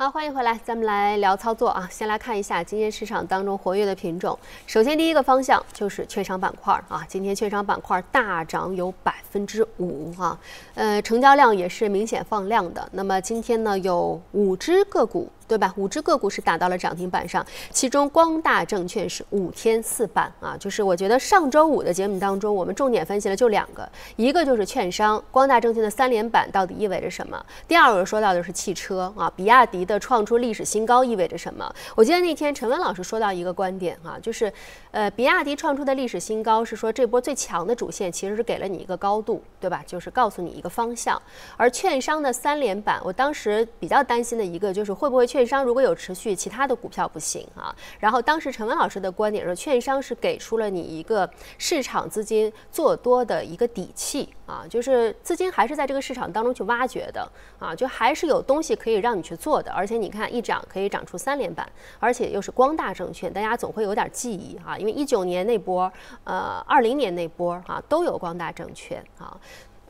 S2: 好，欢迎回来，咱们来聊操作啊。先来看一下今天市场当中活跃的品种。首先，第一个方向就是券商板块啊。今天券商板块大涨有百分之五啊，呃，成交量也是明显放量的。那么今天呢，有五只个股。对吧？五只个股是打到了涨停板上，其中光大证券是五天四板啊，就是我觉得上周五的节目当中，我们重点分析了就两个，一个就是券商，光大证券的三连板到底意味着什么？第二个说到的是汽车啊，比亚迪的创出历史新高意味着什么？我记得那天陈文老师说到一个观点啊，就是，呃，比亚迪创出的历史新高是说这波最强的主线其实是给了你一个高度，对吧？就是告诉你一个方向，而券商的三连板，我当时比较担心的一个就是会不会券券商如果有持续，其他的股票不行啊。然后当时陈文老师的观点是，券商是给出了你一个市场资金做多的一个底气啊，就是资金还是在这个市场当中去挖掘的啊，就还是有东西可以让你去做的。而且你看一涨可以涨出三连板，而且又是光大证券，大家总会有点记忆啊，因为一九年那波，呃，二零年那波啊，都有光大证券啊。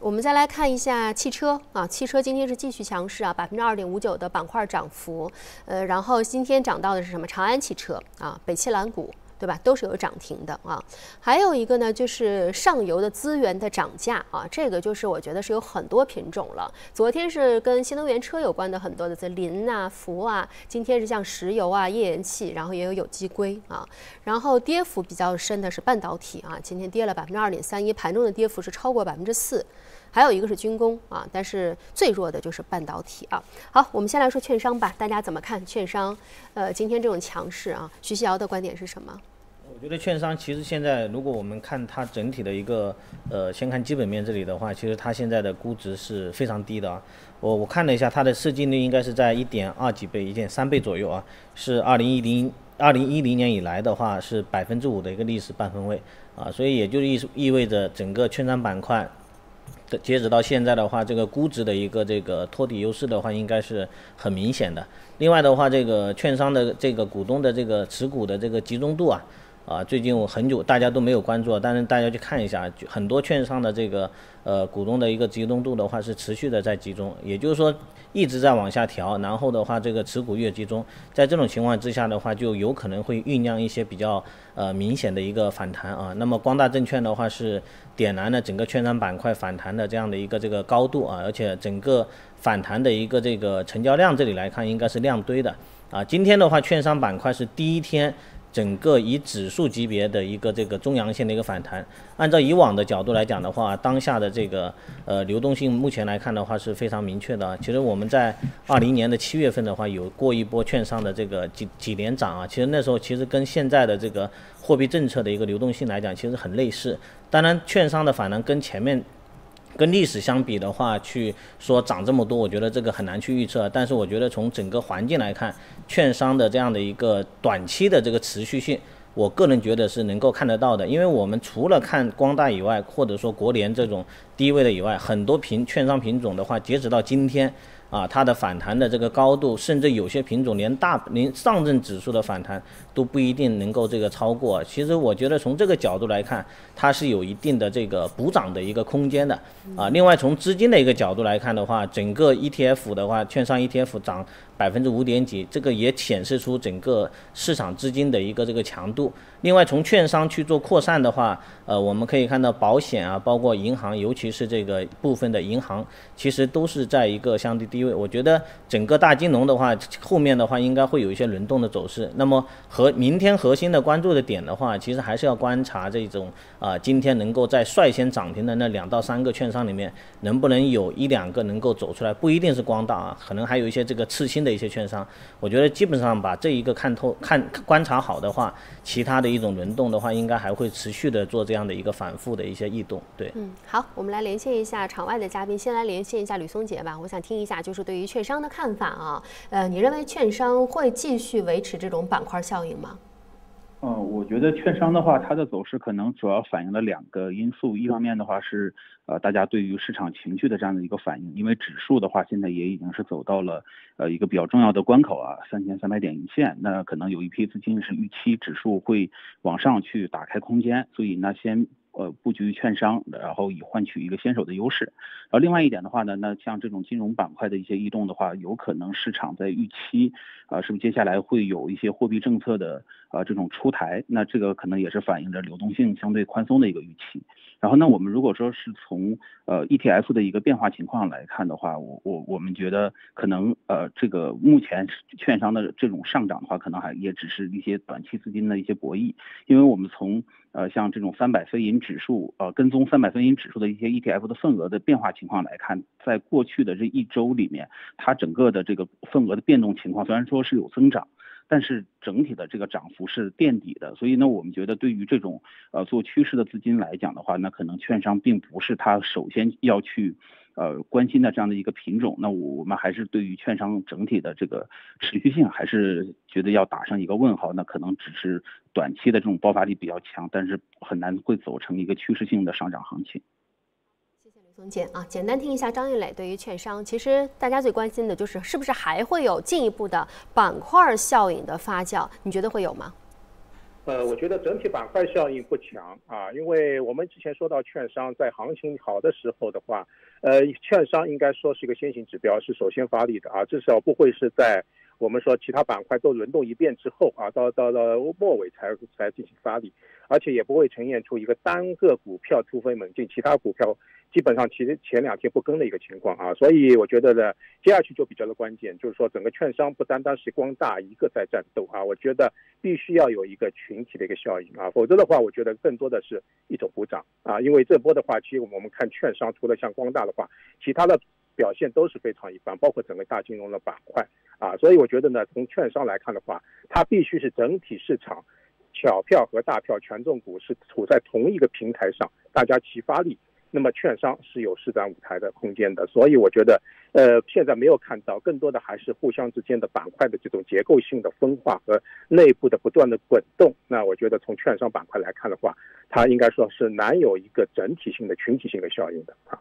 S2: 我们再来看一下汽车啊，汽车今天是继续强势啊，百分之二点五九的板块涨幅，呃，然后今天涨到的是什么？长安汽车啊，北汽蓝谷。对吧？都是有涨停的啊。还有一个呢，就是上游的资源的涨价啊，这个就是我觉得是有很多品种了。昨天是跟新能源车有关的很多的，这磷啊、氟啊。今天是像石油啊、页岩气，然后也有有机硅啊。然后跌幅比较深的是半导体啊，今天跌了百分之二点三一，盘中的跌幅是超过百分之四。还有一个是军工啊，但是最弱的就是半导体啊。好，我们先来说券商吧，大家怎么看券商？呃，今天这种强势啊，徐熙瑶的观点是什么？
S3: 我觉得券商其实现在，如果我们看它整体的一个，呃，先看基本面这里的话，其实它现在的估值是非常低的啊。我我看了一下，它的市净率应该是在一点二几倍、一点三倍左右啊，是二零一零二零一零年以来的话是百分之五的一个历史半分位啊，所以也就意意味着整个券商板块。截止到现在的话，这个估值的一个这个托底优势的话，应该是很明显的。另外的话，这个券商的这个股东的这个持股的这个集中度啊。啊，最近我很久大家都没有关注，但是大家去看一下，很多券商的这个呃股东的一个集中度的话是持续的在集中，也就是说一直在往下调，然后的话这个持股越集中，在这种情况之下的话，就有可能会酝酿一些比较呃明显的一个反弹啊。那么光大证券的话是点燃了整个券商板块反弹的这样的一个这个高度啊，而且整个反弹的一个这个成交量这里来看应该是量堆的啊。今天的话，券商板块是第一天。整个以指数级别的一个这个中阳线的一个反弹，按照以往的角度来讲的话，当下的这个呃流动性目前来看的话是非常明确的。其实我们在二零年的七月份的话有过一波券商的这个几几连涨啊，其实那时候其实跟现在的这个货币政策的一个流动性来讲其实很类似。当然，券商的反弹跟前面。跟历史相比的话，去说涨这么多，我觉得这个很难去预测。但是我觉得从整个环境来看，券商的这样的一个短期的这个持续性，我个人觉得是能够看得到的。因为我们除了看光大以外，或者说国联这种低位的以外，很多品券商品种的话，截止到今天，啊，它的反弹的这个高度，甚至有些品种连大连上证指数的反弹都不一定能够这个超过。其实我觉得从这个角度来看，它是有一定的这个补涨的一个空间的啊。另外从资金的一个角度来看的话，整个 ETF 的话，券商 ETF 涨。百分之五点几，这个也显示出整个市场资金的一个这个强度。另外，从券商去做扩散的话，呃，我们可以看到保险啊，包括银行，尤其是这个部分的银行，其实都是在一个相对低位。我觉得整个大金融的话，后面的话应该会有一些轮动的走势。那么和明天核心的关注的点的话，其实还是要观察这种啊，今天能够在率先涨停的那两到三个券商里面，能不能有一两个能够走出来，不一定是光大啊，可能还有一些这个次新的。一些券商，我觉得基本上把这一个看透、看观察好的话，其他的一种轮动的话，应该还会持续的做这样的一个反复的一些异动。对，
S2: 嗯，好，我们来连线一下场外的嘉宾，先来连线一下吕松杰吧。我想听一下，就是对于券商的看法啊。呃，你认为券商会继续维持这种板块效应
S5: 嗯，我觉得券商的话，它的走势可能主要反映了两个因素，一方面的话是呃大家对于市场情绪的这样的一个反应，因为指数的话现在也已经是走到了呃一个比较重要的关口啊，三千三百点一线，那可能有一批资金是预期指数会往上去打开空间，所以那先。呃，布局券商，然后以换取一个先手的优势。然后另外一点的话呢，那像这种金融板块的一些异动的话，有可能市场在预期，啊，是不是接下来会有一些货币政策的啊这种出台？那这个可能也是反映着流动性相对宽松的一个预期。然后那，我们如果说是从呃 ETF 的一个变化情况来看的话，我我我们觉得可能呃这个目前券商的这种上涨的话，可能还也只是一些短期资金的一些博弈，因为我们从呃像这种三百分银指数呃跟踪三百分银指数的一些 ETF 的份额的变化情况来看，在过去的这一周里面，它整个的这个份额的变动情况虽然说是有增长。但是整体的这个涨幅是垫底的，所以呢，我们觉得对于这种呃做趋势的资金来讲的话，那可能券商并不是他首先要去呃关心的这样的一个品种。那我们还是对于券商整体的这个持续性还是觉得要打上一个问号。那可能只是短期的这种爆发力比较强，但是很难会走成一个趋势性的上涨行情。
S2: 总结啊，简单听一下张玉磊对于券商，其实大家最关心的就是是不是还会有进一步的板块效应的发酵？你觉得会有吗？
S4: 呃，我觉得整体板块效应不强啊，因为我们之前说到券商在行情好的时候的话，呃，券商应该说是一个先行指标，是首先发力的啊，至少不会是在。我们说其他板块都轮动一遍之后啊，到到到末尾才才进行发力，而且也不会呈现出一个单个股票突飞猛进，其他股票基本上其实前两天不跟的一个情况啊，所以我觉得呢，接下去就比较的关键，就是说整个券商不单单是光大一个在战斗啊，我觉得必须要有一个群体的一个效应啊，否则的话，我觉得更多的是一种补涨啊，因为这波的话，其实我们看券商除了像光大的话，其他的。表现都是非常一般，包括整个大金融的板块啊，所以我觉得呢，从券商来看的话，它必须是整体市场小票和大票权重股是处在同一个平台上，大家齐发力，那么券商是有施展舞台的空间的。所以我觉得，呃，现在没有看到更多的还是互相之间的板块的这种结构性的分化和内部的不断的滚动。那我觉得从券商板块来看的话，它应该说是难有一个整体性的群体性的效应的啊。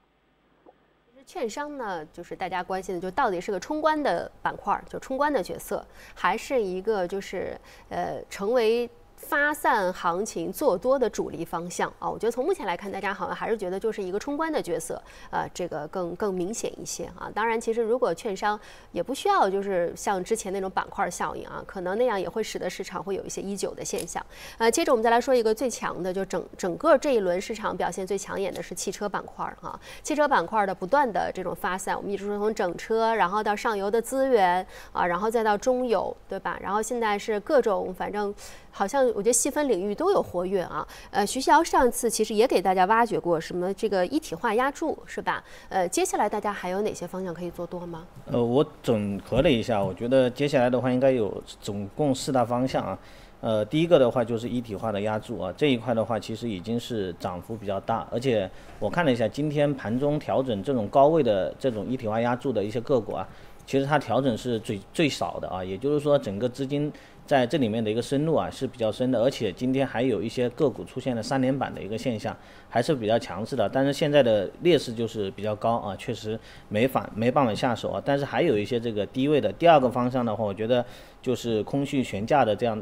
S2: 券商呢，就是大家关心的，就到底是个冲关的板块，就冲关的角色，还是一个就是呃成为。发散行情做多的主力方向啊，我觉得从目前来看，大家好像还是觉得就是一个冲关的角色，呃，这个更更明显一些啊。当然，其实如果券商也不需要就是像之前那种板块效应啊，可能那样也会使得市场会有一些一九的现象。呃，接着我们再来说一个最强的，就整整个这一轮市场表现最抢眼的是汽车板块啊。汽车板块的不断的这种发散，我们一直说从整车，然后到上游的资源啊，然后再到中游，对吧？然后现在是各种反正。好像我觉得细分领域都有活跃啊，呃，徐潇上次其实也给大家挖掘过什么这个一体化压铸是吧？呃，接下来大家还有哪些方向可以做多吗？
S3: 呃，我整合了一下，我觉得接下来的话应该有总共四大方向啊。呃，第一个的话就是一体化的压铸啊，这一块的话其实已经是涨幅比较大，而且我看了一下今天盘中调整这种高位的这种一体化压铸的一些个股啊。其实它调整是最最少的啊，也就是说整个资金在这里面的一个深入啊是比较深的，而且今天还有一些个股出现了三连板的一个现象，还是比较强势的。但是现在的劣势就是比较高啊，确实没法没办法下手啊。但是还有一些这个低位的第二个方向的话，我觉得就是空气悬架的这样。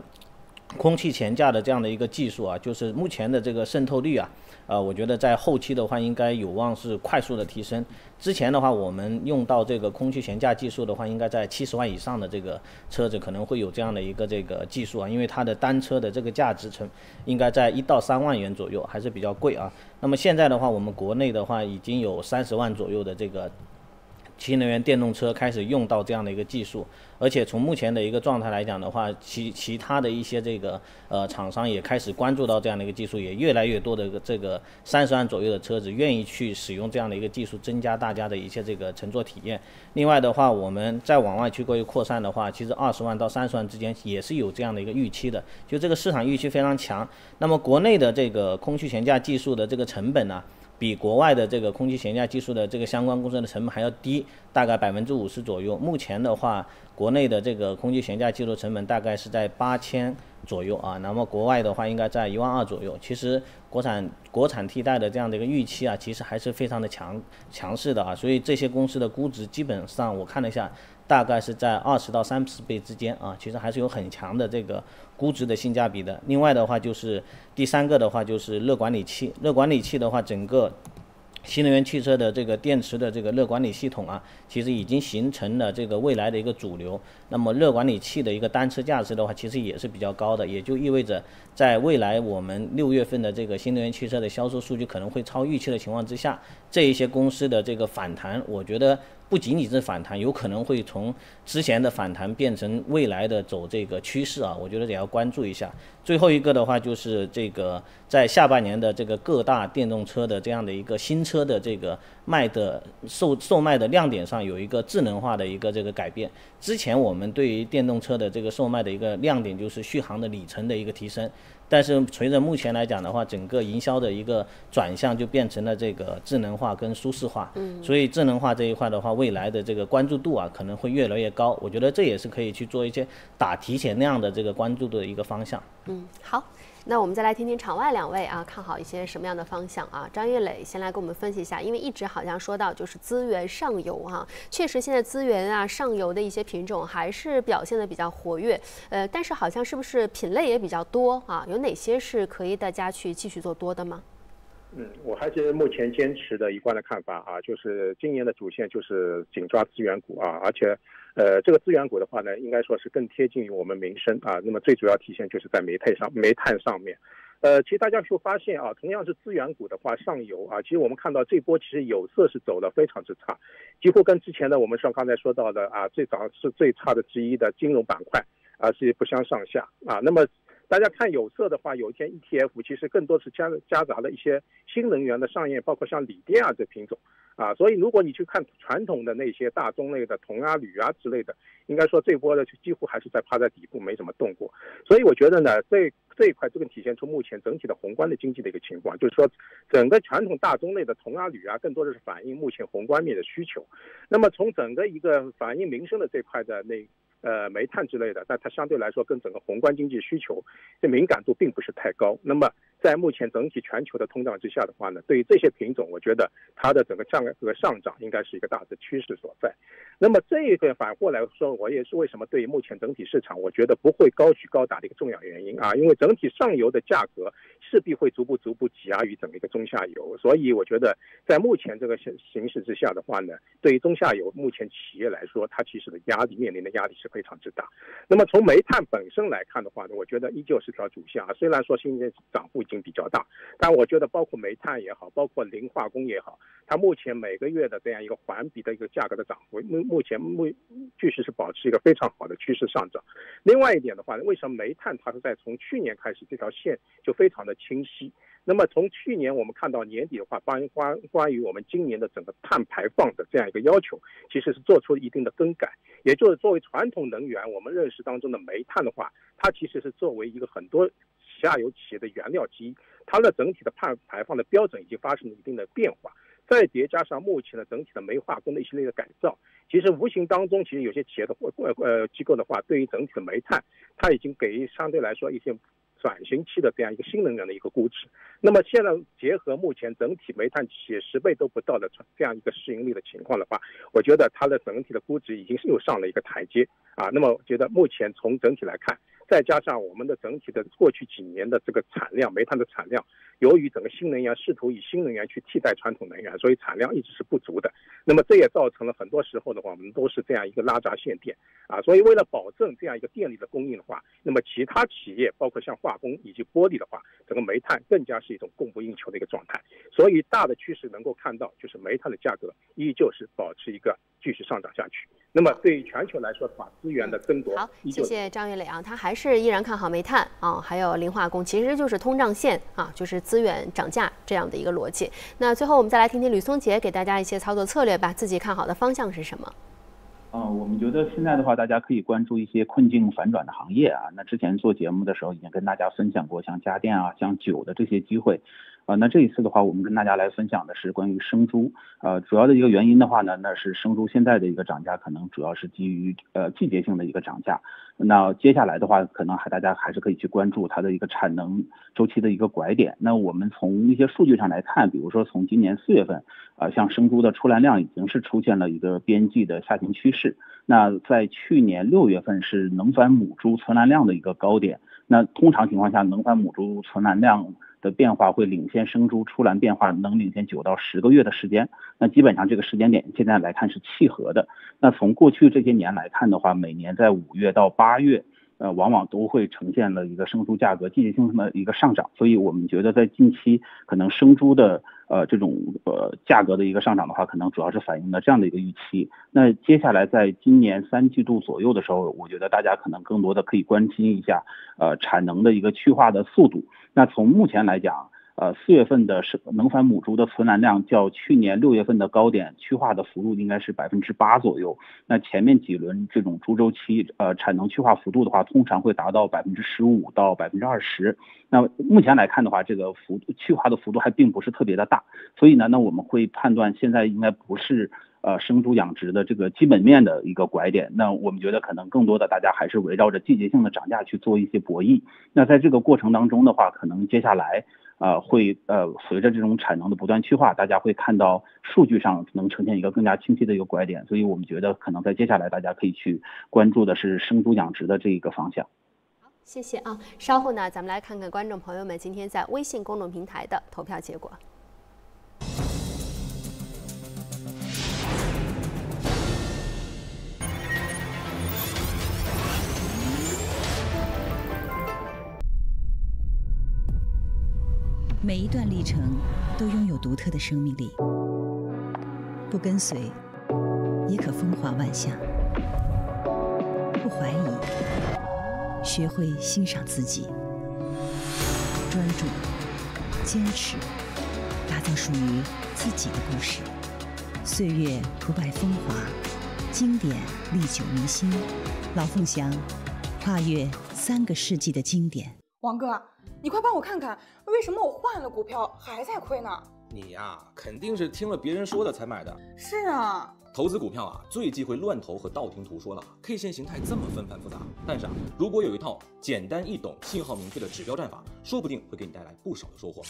S3: 空气悬架的这样的一个技术啊，就是目前的这个渗透率啊，呃，我觉得在后期的话应该有望是快速的提升。之前的话，我们用到这个空气悬架技术的话，应该在七十万以上的这个车子可能会有这样的一个这个技术啊，因为它的单车的这个价值成应该在一到三万元左右，还是比较贵啊。那么现在的话，我们国内的话已经有三十万左右的这个。新能源电动车开始用到这样的一个技术，而且从目前的一个状态来讲的话，其其他的一些这个呃厂商也开始关注到这样的一个技术，也越来越多的这个三十万左右的车子愿意去使用这样的一个技术，增加大家的一些这个乘坐体验。另外的话，我们再往外去过于扩散的话，其实二十万到三十万之间也是有这样的一个预期的，就这个市场预期非常强。那么国内的这个空气悬架技术的这个成本呢？比国外的这个空气悬架技术的这个相关公司的成本还要低，大概百分之五十左右。目前的话，国内的这个空气悬架技术成本大概是在八千左右啊，那么国外的话应该在一万二左右。其实国产国产替代的这样的一个预期啊，其实还是非常的强强势的啊，所以这些公司的估值基本上我看了一下。大概是在二十到三十倍之间啊，其实还是有很强的这个估值的性价比的。另外的话就是第三个的话就是热管理器，热管理器的话整个。新能源汽车的这个电池的这个热管理系统啊，其实已经形成了这个未来的一个主流。那么热管理器的一个单车价值的话，其实也是比较高的，也就意味着在未来我们六月份的这个新能源汽车的销售数据可能会超预期的情况之下，这一些公司的这个反弹，我觉得不仅仅是反弹，有可能会从之前的反弹变成未来的走这个趋势啊，我觉得也要关注一下。最后一个的话就是这个在下半年的这个各大电动车的这样的一个新车的这个卖的售售卖的亮点上有一个智能化的一个这个改变。之前我们对于电动车的这个售卖的一个亮点就是续航的里程的一个提升，但是随着目前来讲的话，整个营销的一个转向就变成了这个智能化跟舒适化。嗯。所以智能化这一块的话，未来的这个关注度啊可能会越来越高。我觉得这也是可以去做一些打提前量的这个关注的一个方向。
S2: 嗯，好，那我们再来听听场外两位啊，看好一些什么样的方向啊？张月磊先来给我们分析一下，因为一直好像说到就是资源上游哈，确实现在资源啊上游的一些品种还是表现的比较活跃，呃，但是好像是不是品类也比较多啊？有哪些是可以大家去继续做多的吗？
S4: 嗯，我还是目前坚持的一贯的看法啊，就是今年的主线就是紧抓资源股啊，而且。呃，这个资源股的话呢，应该说是更贴近于我们民生啊。那么最主要体现就是在煤炭上，煤炭上面。呃，其实大家会发现啊，同样是资源股的话，上游啊，其实我们看到这波其实有色是走的非常之差，几乎跟之前的我们像刚才说到的啊，最早是最差的之一的金融板块啊是不相上下啊。那么大家看有色的话，有一天 ETF 其实更多是夹夹杂了一些新能源的上业，包括像锂电啊这品种。啊，所以如果你去看传统的那些大宗类的铜啊、铝啊之类的，应该说这波的几乎还是在趴在底部，没怎么动过。所以我觉得呢，这这一块这个体现出目前整体的宏观的经济的一个情况，就是说整个传统大宗类的铜啊、铝啊，更多的是反映目前宏观面的需求。那么从整个一个反映民生的这块的那。呃，煤炭之类的，但它相对来说跟整个宏观经济需求这敏感度并不是太高。那么，在目前整体全球的通胀之下的话呢，对于这些品种，我觉得它的整个价格上涨应该是一个大的趋势所在。那么这一个反过来说，我也是为什么对于目前整体市场，我觉得不会高举高打的一个重要原因啊，因为整体上游的价格势必会逐步逐步挤压于整个一个中下游，所以我觉得在目前这个形形势之下的话呢，对于中下游目前企业来说，它其实的压力面临的压力是。非常之大。那么从煤炭本身来看的话呢，我觉得依旧是条主线啊。虽然说今年涨幅已经比较大，但我觉得包括煤炭也好，包括磷化工也好，它目前每个月的这样一个环比的一个价格的涨幅，目目前目确实是保持一个非常好的趋势上涨。另外一点的话呢，为什么煤炭它是在从去年开始这条线就非常的清晰？那么从去年我们看到年底的话，关关关于我们今年的整个碳排放的这样一个要求，其实是做出了一定的更改。也就是作为传统能源，我们认识当中的煤炭的话，它其实是作为一个很多下游企业的原料之一，它的整体的碳排放的标准已经发生了一定的变化。再叠加上目前的整体的煤化工的一系列的改造，其实无形当中，其实有些企业的或呃呃机构的话，对于整体的煤炭，它已经给相对来说一些转型期的这样一个新能源的一个估值。那么现在结合目前整体煤炭企业十倍都不到的这样一个市盈率的情况的话，我觉得它的整体的估值已经是又上了一个台阶啊。那么我觉得目前从整体来看，再加上我们的整体的过去几年的这个产量，煤炭的产量。由于整个新能源试图以新能源去替代传统能源，所以产量一直是不足的。那么这也造成了很多时候的话，我们都是这样一个拉闸限电啊。所以为了保证这样一个电力的供应的话，那么其他企业包括像化工以及玻璃的话，整个煤炭更加是一种供不应求的一个状态。所以大的趋势能够看到，就是煤炭的价格依旧是保持一个继续上涨下去。那么对于全球来说的话，资源的争夺
S2: 好，谢谢张玉磊啊，他还是依然看好煤炭啊，还有磷化工，其实就是通胀线啊，就是资源涨价这样的一个逻辑。那最后我们再来听听吕松杰给大家一些操作策略吧，自己看好的方向是什么？
S5: 嗯，我们觉得现在的话，大家可以关注一些困境反转的行业啊。那之前做节目的时候已经跟大家分享过，像家电啊、像酒的这些机会。啊，那这一次的话，我们跟大家来分享的是关于生猪。呃，主要的一个原因的话呢，那是生猪现在的一个涨价，可能主要是基于呃季节性的一个涨价。那接下来的话，可能还大家还是可以去关注它的一个产能周期的一个拐点。那我们从一些数据上来看，比如说从今年四月份，啊，像生猪的出栏量已经是出现了一个边际的下行趋势。那在去年六月份是能繁母猪存栏量的一个高点。那通常情况下，能繁母猪存栏量的变化会领先生猪出栏变化，能领先九到十个月的时间。那基本上这个时间点现在来看是契合的。那从过去这些年来看的话，每年在五月到八月。呃，往往都会呈现了一个生猪价格季节性的一个上涨，所以我们觉得在近期可能生猪的呃这种呃价格的一个上涨的话，可能主要是反映了这样的一个预期。那接下来在今年三季度左右的时候，我觉得大家可能更多的可以关心一下呃产能的一个去化的速度。那从目前来讲。呃，四月份的是能繁母猪的存栏量较去年六月份的高点去化的幅度应该是百分之八左右。那前面几轮这种猪周期，呃，产能去化幅度的话，通常会达到百分之十五到百分之二十。那目前来看的话，这个幅度去化的幅度还并不是特别的大。所以呢，那我们会判断现在应该不是呃生猪养殖的这个基本面的一个拐点。那我们觉得可能更多的大家还是围绕着季节性的涨价去做一些博弈。那在这个过程当中的话，可能接下来。呃，会呃，随着这种产能的不断去化，大家会看到数据上能呈现一个更加清晰的一个拐点，所以我们觉得可能在接下来大家可以去关注的是生猪养殖的这一个方向。
S2: 好，谢谢啊。稍后呢，咱们来看看观众朋友们今天在微信公众平台的投票结果。
S7: 每一段历程都拥有独特的生命力，不跟随也可风华万象；不怀疑，学会欣赏自己；专注、坚持，打造属于自己的故事。岁月不败风华，经典历久弥新。老凤祥，跨越三个世纪的经典。
S10: 王哥。你快帮我看看，为什么我换了股票还在亏呢？
S9: 你呀，肯定是听了别人说的才买的。
S10: 是啊，
S9: 投资股票啊，最忌讳乱投和道听途说了。K 线形态这么纷繁复杂，但是啊，如果有一套简单易懂、信号明确的指标战法，说不定会给你带来不少的收获。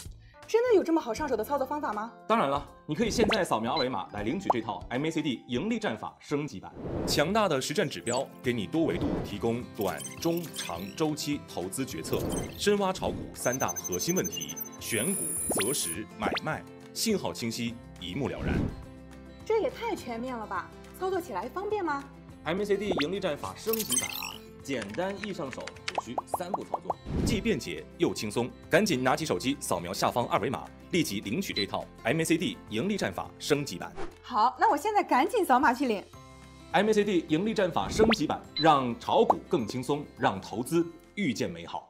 S10: 真的有这么好上手的操作方法吗？
S9: 当然了，你可以现在扫描二维码来领取这套 MACD 盈利战法升级版，强大的实战指标，给你多维度提供短、中、长周期投资决策，深挖炒股三大核心问题，选股、择时、买卖，信号清晰，一目了然。
S10: 这也太全面了吧！操作起来方便吗
S9: ？MACD 盈利战法升级版啊！简单易上手，只需三步操作，既便捷又轻松。赶紧拿起手机，扫描下方二维码，立即领取这套 MACD 盈利战法升级版。
S10: 好，那我现在赶紧扫码去领
S9: MACD 盈利战法升级版，让炒股更轻松，让投资遇见美好。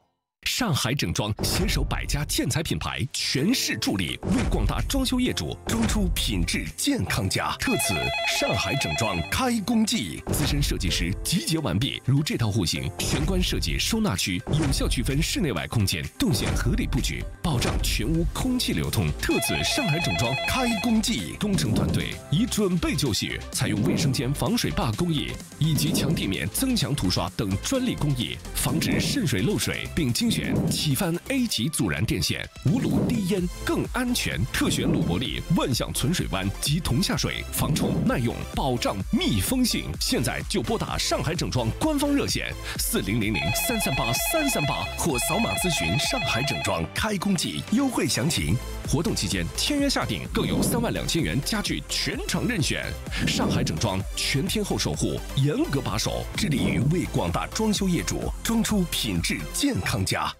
S8: 上海整装携手百家建材品牌，全市助力，为广大装修业主装出品质健康家。特此上海整装开工季，资深设计师集结完毕。如这套户型，玄关设计收纳区，有效区分室内外空间，动线合理布局，保障全屋空气流通。特此上海整装开工季，工程团队已准备就绪，采用卫生间防水坝工艺以及墙地面增强涂刷等专利工艺，防止渗水漏水，并精选启帆 A 级阻燃电线，无卤低烟更安全。特选鲁伯利万向存水湾及铜下水，防臭耐用，保障密封性。现在就拨打上海整装官方热线四零零零三三八三三八，或扫码咨询上海整装开工季优惠详情。活动期间签约下定更有三万两千元家具全场任选。上海整装全天候守护，严格把守，致力于为广大装修业主装出品质健康家。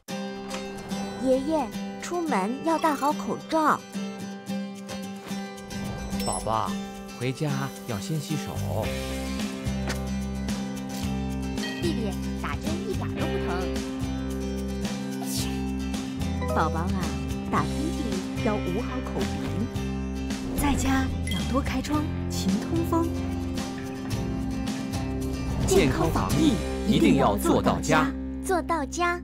S11: 爷爷，出门要戴好口罩。
S12: 宝宝，回家要先洗手。
S11: 弟弟，打针一点都不疼。宝宝啊，打喷嚏要捂好口鼻，在家要多开窗，勤通风。
S12: 健康防疫一定要做到家，
S11: 做到家。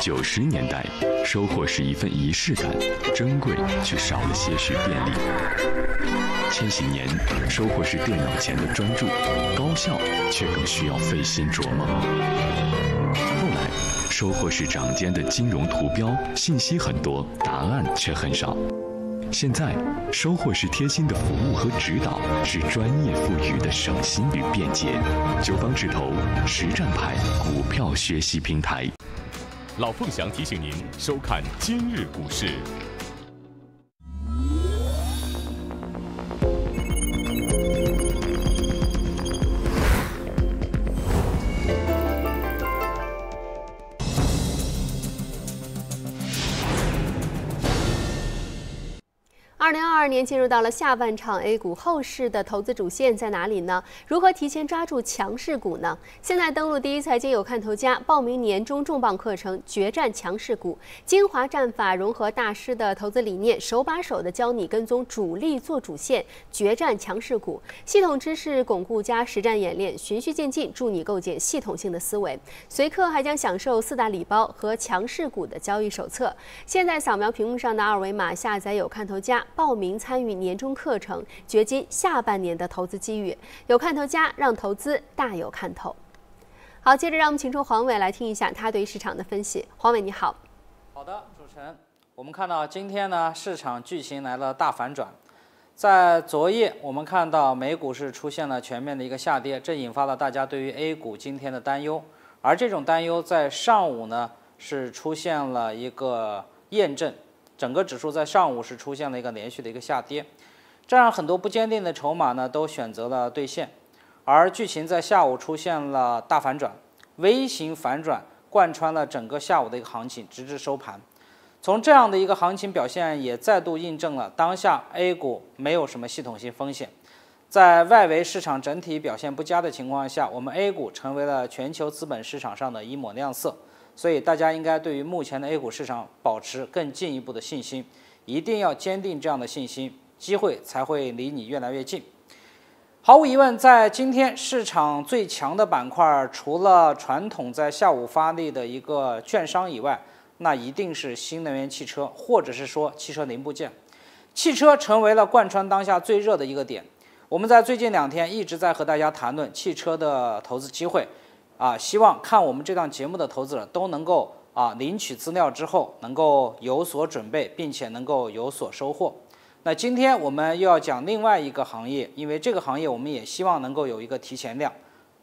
S13: 九十年代，收获是一份仪式感，珍贵却少了些许便利。千禧年，收获是电脑前的专注，高效却更需要费心琢磨。后来，收获是掌间的金融图标，信息很多，答案却很少。现在，收获是贴心的服务和指导，是专业赋予的省心与便捷。九方智投，实战派股票学习平台。
S8: 老凤祥提醒您收看今日股市。
S2: 二年进入到了下半场，A 股后市的投资主线在哪里呢？如何提前抓住强势股呢？现在登录第一财经有看头家，报名年终重磅课程《决战强势股》，精华战法融合大师的投资理念，手把手的教你跟踪主力做主线，决战强势股。系统知识巩固加实战演练，循序渐进，助你构建系统性的思维。随课还将享受四大礼包和强势股的交易手册。现在扫描屏幕上的二维码，下载有看头家。报名参与年终课程，掘金下半年的投资机遇。有看头家，让投资大有看头。好，接着让我们请出黄伟来听一下他对市场的分析。黄伟，你好。
S14: 好的，主持人，我们看到今天呢，市场剧情来了大反转。在昨夜，我们看到美股是出现了全面的一个下跌，这引发了大家对于 A 股今天的担忧。而这种担忧在上午呢，是出现了一个验证。整个指数在上午是出现了一个连续的一个下跌，这让很多不坚定的筹码呢都选择了兑现，而剧情在下午出现了大反转，微型反转贯穿了整个下午的一个行情，直至收盘。从这样的一个行情表现，也再度印证了当下 A 股没有什么系统性风险，在外围市场整体表现不佳的情况下，我们 A 股成为了全球资本市场上的一抹亮色。所以大家应该对于目前的 A 股市场保持更进一步的信心，一定要坚定这样的信心，机会才会离你越来越近。毫无疑问，在今天市场最强的板块，除了传统在下午发力的一个券商以外，那一定是新能源汽车，或者是说汽车零部件。汽车成为了贯穿当下最热的一个点。我们在最近两天一直在和大家谈论汽车的投资机会。啊，希望看我们这档节目的投资者都能够啊领取资料之后能够有所准备，并且能够有所收获。那今天我们又要讲另外一个行业，因为这个行业我们也希望能够有一个提前量，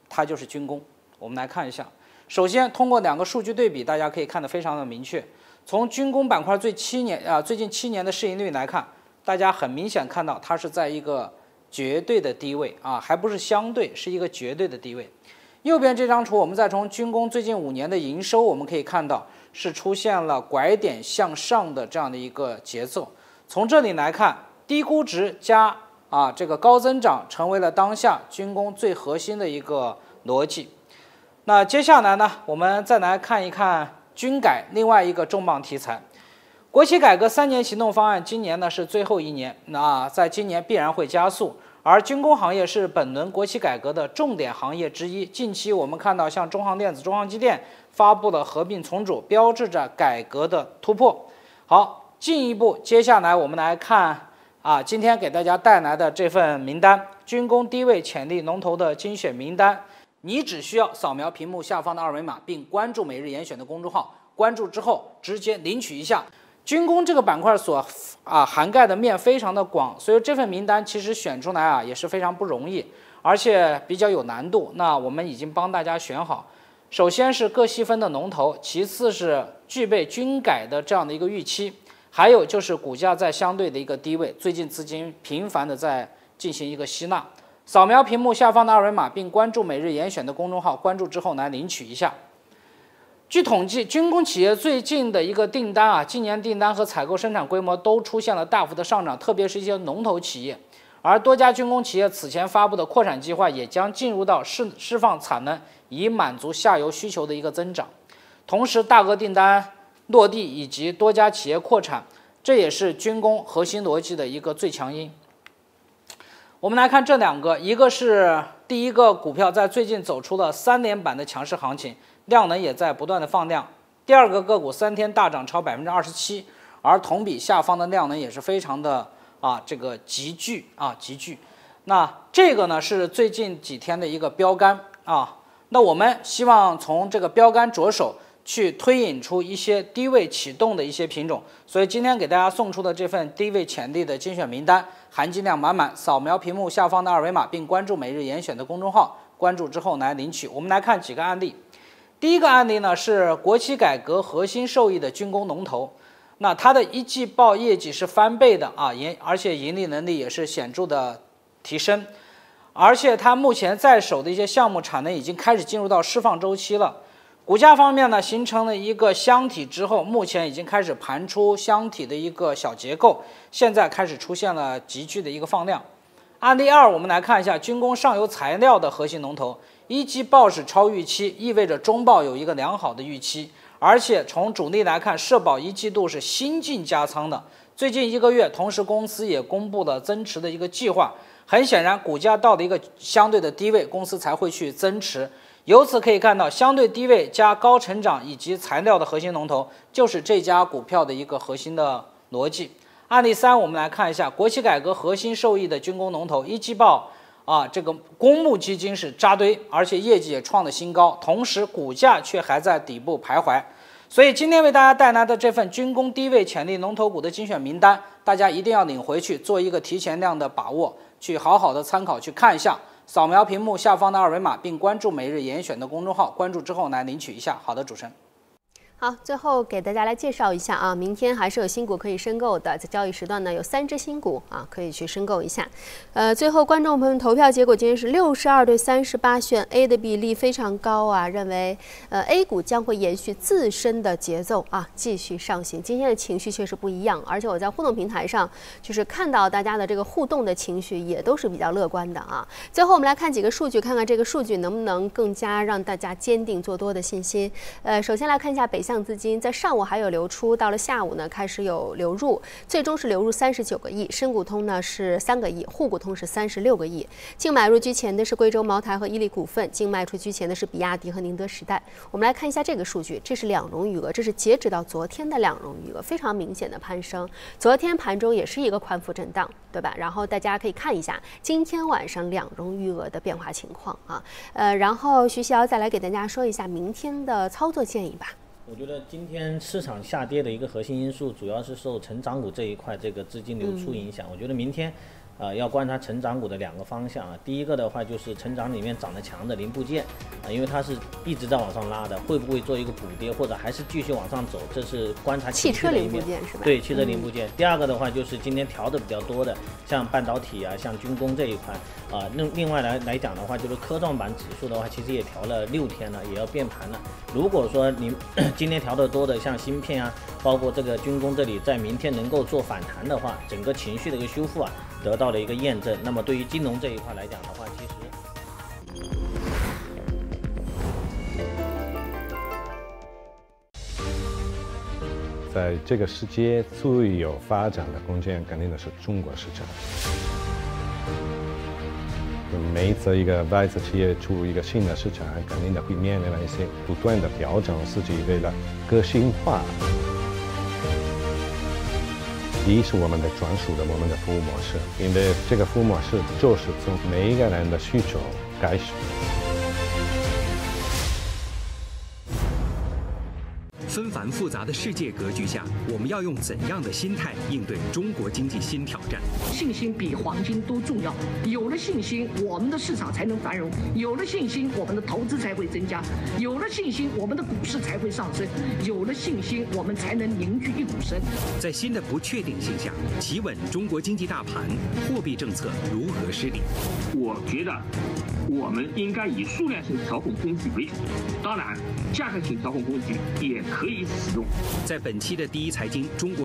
S14: 它就是军工。我们来看一下，首先通过两个数据对比，大家可以看得非常的明确。从军工板块最七年啊最近七年的市盈率来看，大家很明显看到它是在一个绝对的低位啊，还不是相对，是一个绝对的低位。右边这张图，我们再从军工最近五年的营收，我们可以看到是出现了拐点向上的这样的一个节奏。从这里来看，低估值加啊这个高增长，成为了当下军工最核心的一个逻辑。那接下来呢，我们再来看一看军改另外一个重磅题材。国企改革三年行动方案今年呢是最后一年，那在今年必然会加速。而军工行业是本轮国企改革的重点行业之一。近期我们看到，像中航电子、中航机电发布了合并重组，标志着改革的突破。好，进一步，接下来我们来看啊，今天给大家带来的这份名单——军工低位潜力龙头的精选名单。你只需要扫描屏幕下方的二维码，并关注每日严选的公众号。关注之后，直接领取一下。军工这个板块所啊涵盖的面非常的广，所以这份名单其实选出来啊也是非常不容易，而且比较有难度。那我们已经帮大家选好，首先是各细分的龙头，其次是具备军改的这样的一个预期，还有就是股价在相对的一个低位，最近资金频繁的在进行一个吸纳。扫描屏幕下方的二维码，并关注每日严选的公众号，关注之后来领取一下。据统计，军工企业最近的一个订单啊，今年订单和采购生产规模都出现了大幅的上涨，特别是一些龙头企业。而多家军工企业此前发布的扩产计划也将进入到释释放产能，以满足下游需求的一个增长。同时，大额订单落地以及多家企业扩产，这也是军工核心逻辑的一个最强音。我们来看这两个，一个是第一个股票在最近走出了三连板的强势行情。量能也在不断的放量，第二个个股三天大涨超百分之二十七，而同比下方的量能也是非常的啊这个急剧啊急剧，那这个呢是最近几天的一个标杆啊，那我们希望从这个标杆着手去推引出一些低位启动的一些品种，所以今天给大家送出的这份低位潜力的精选名单，含金量满满，扫描屏幕下方的二维码，并关注每日严选的公众号，关注之后来领取。我们来看几个案例。第一个案例呢是国企改革核心受益的军工龙头，那它的一季报业绩是翻倍的啊，盈而且盈利能力也是显著的提升，而且它目前在手的一些项目产能已经开始进入到释放周期了。股价方面呢，形成了一个箱体之后，目前已经开始盘出箱体的一个小结构，现在开始出现了急剧的一个放量。案例二，我们来看一下军工上游材料的核心龙头。一季报是超预期，意味着中报有一个良好的预期，而且从主力来看，社保一季度是新进加仓的。最近一个月，同时公司也公布了增持的一个计划。很显然，股价到了一个相对的低位，公司才会去增持。由此可以看到，相对低位加高成长以及材料的核心龙头，就是这家股票的一个核心的逻辑。案例三，我们来看一下国企改革核心受益的军工龙头一季报。啊，这个公募基金是扎堆，而且业绩也创了新高，同时股价却还在底部徘徊。所以今天为大家带来的这份军工低位潜力龙头股的精选名单，大家一定要领回去做一个提前量的把握，去好好的参考去看一下。扫描屏幕下方的二维码，并关注每日严选的公众号，关注之后来领取一下。好的，主持人。
S2: 好，最后给大家来介绍一下啊，明天还是有新股可以申购的，在交易时段呢有三只新股啊，可以去申购一下。呃，最后观众朋友投票结果今天是六十二对三十八，选 A 的比例非常高啊，认为呃 A 股将会延续自身的节奏啊，继续上行。今天的情绪确实不一样，而且我在互动平台上就是看到大家的这个互动的情绪也都是比较乐观的啊。最后我们来看几个数据，看看这个数据能不能更加让大家坚定做多的信心。呃，首先来看一下北向。量资金在上午还有流出，到了下午呢开始有流入，最终是流入三十九个亿。深股通呢是三个亿，沪股通是三十六个亿。净买入居前的是贵州茅台和伊利股份，净卖出居前的是比亚迪和宁德时代。我们来看一下这个数据，这是两融余额，这是截止到昨天的两融余额，非常明显的攀升。昨天盘中也是一个宽幅震荡，对吧？然后大家可以看一下今天晚上两融余额的变化情况啊。呃，然后徐潇再来给大家说一下明天的操作建议吧。
S3: 我觉得今天市场下跌的一个核心因素，主要是受成长股这一块这个资金流出影响。我觉得明天。啊，要观察成长股的两个方向啊。第一个的话就是成长里面涨得强的零部件啊，因为它是一直在往上拉的，会不会做一个补跌，或者还是继续往上走？这是观察
S2: 汽车零部件是吧？
S3: 对，汽车零部件。第二个的话就是今天调的比较多的，像半导体啊，像军工这一块啊。另另外来来讲的话，就是科创板指数的话，其实也调了六天了，也要变盘了。如果说你 今天调的多的，像芯片啊，包括这个军工这里，在明天能够做反弹的话，整个情绪的一个修复啊。得到了一个验证。那么对于金融这一块来讲的话其实
S15: 在这个世界最有发展的空间肯定的是中国市场。每一次一个外资企业出入一个新的市场肯定的会面临了一些不断的调整自己为了个性化。第一是我们的专属的我们的服务模式，因为这个服务模式就是从每一个人的需求开始。
S16: 纷繁复杂的世界格局下，我们要用怎样的心态应对中国经济新挑战？
S17: 信心比黄金都重要。有了信心，我们的市场才能繁荣；有了信心，我们的投资才会增加；有了信心，我们的股市才会上升；有了信心，我们才能凝聚一股绳。
S16: 在新的不确定性下，企稳中国经济大盘，货币政策如何施力？
S18: 我觉得，我们应该以数量性调控工具为主，当然，价格性调控工具也可以使用。
S16: 在本期的第一财经中国。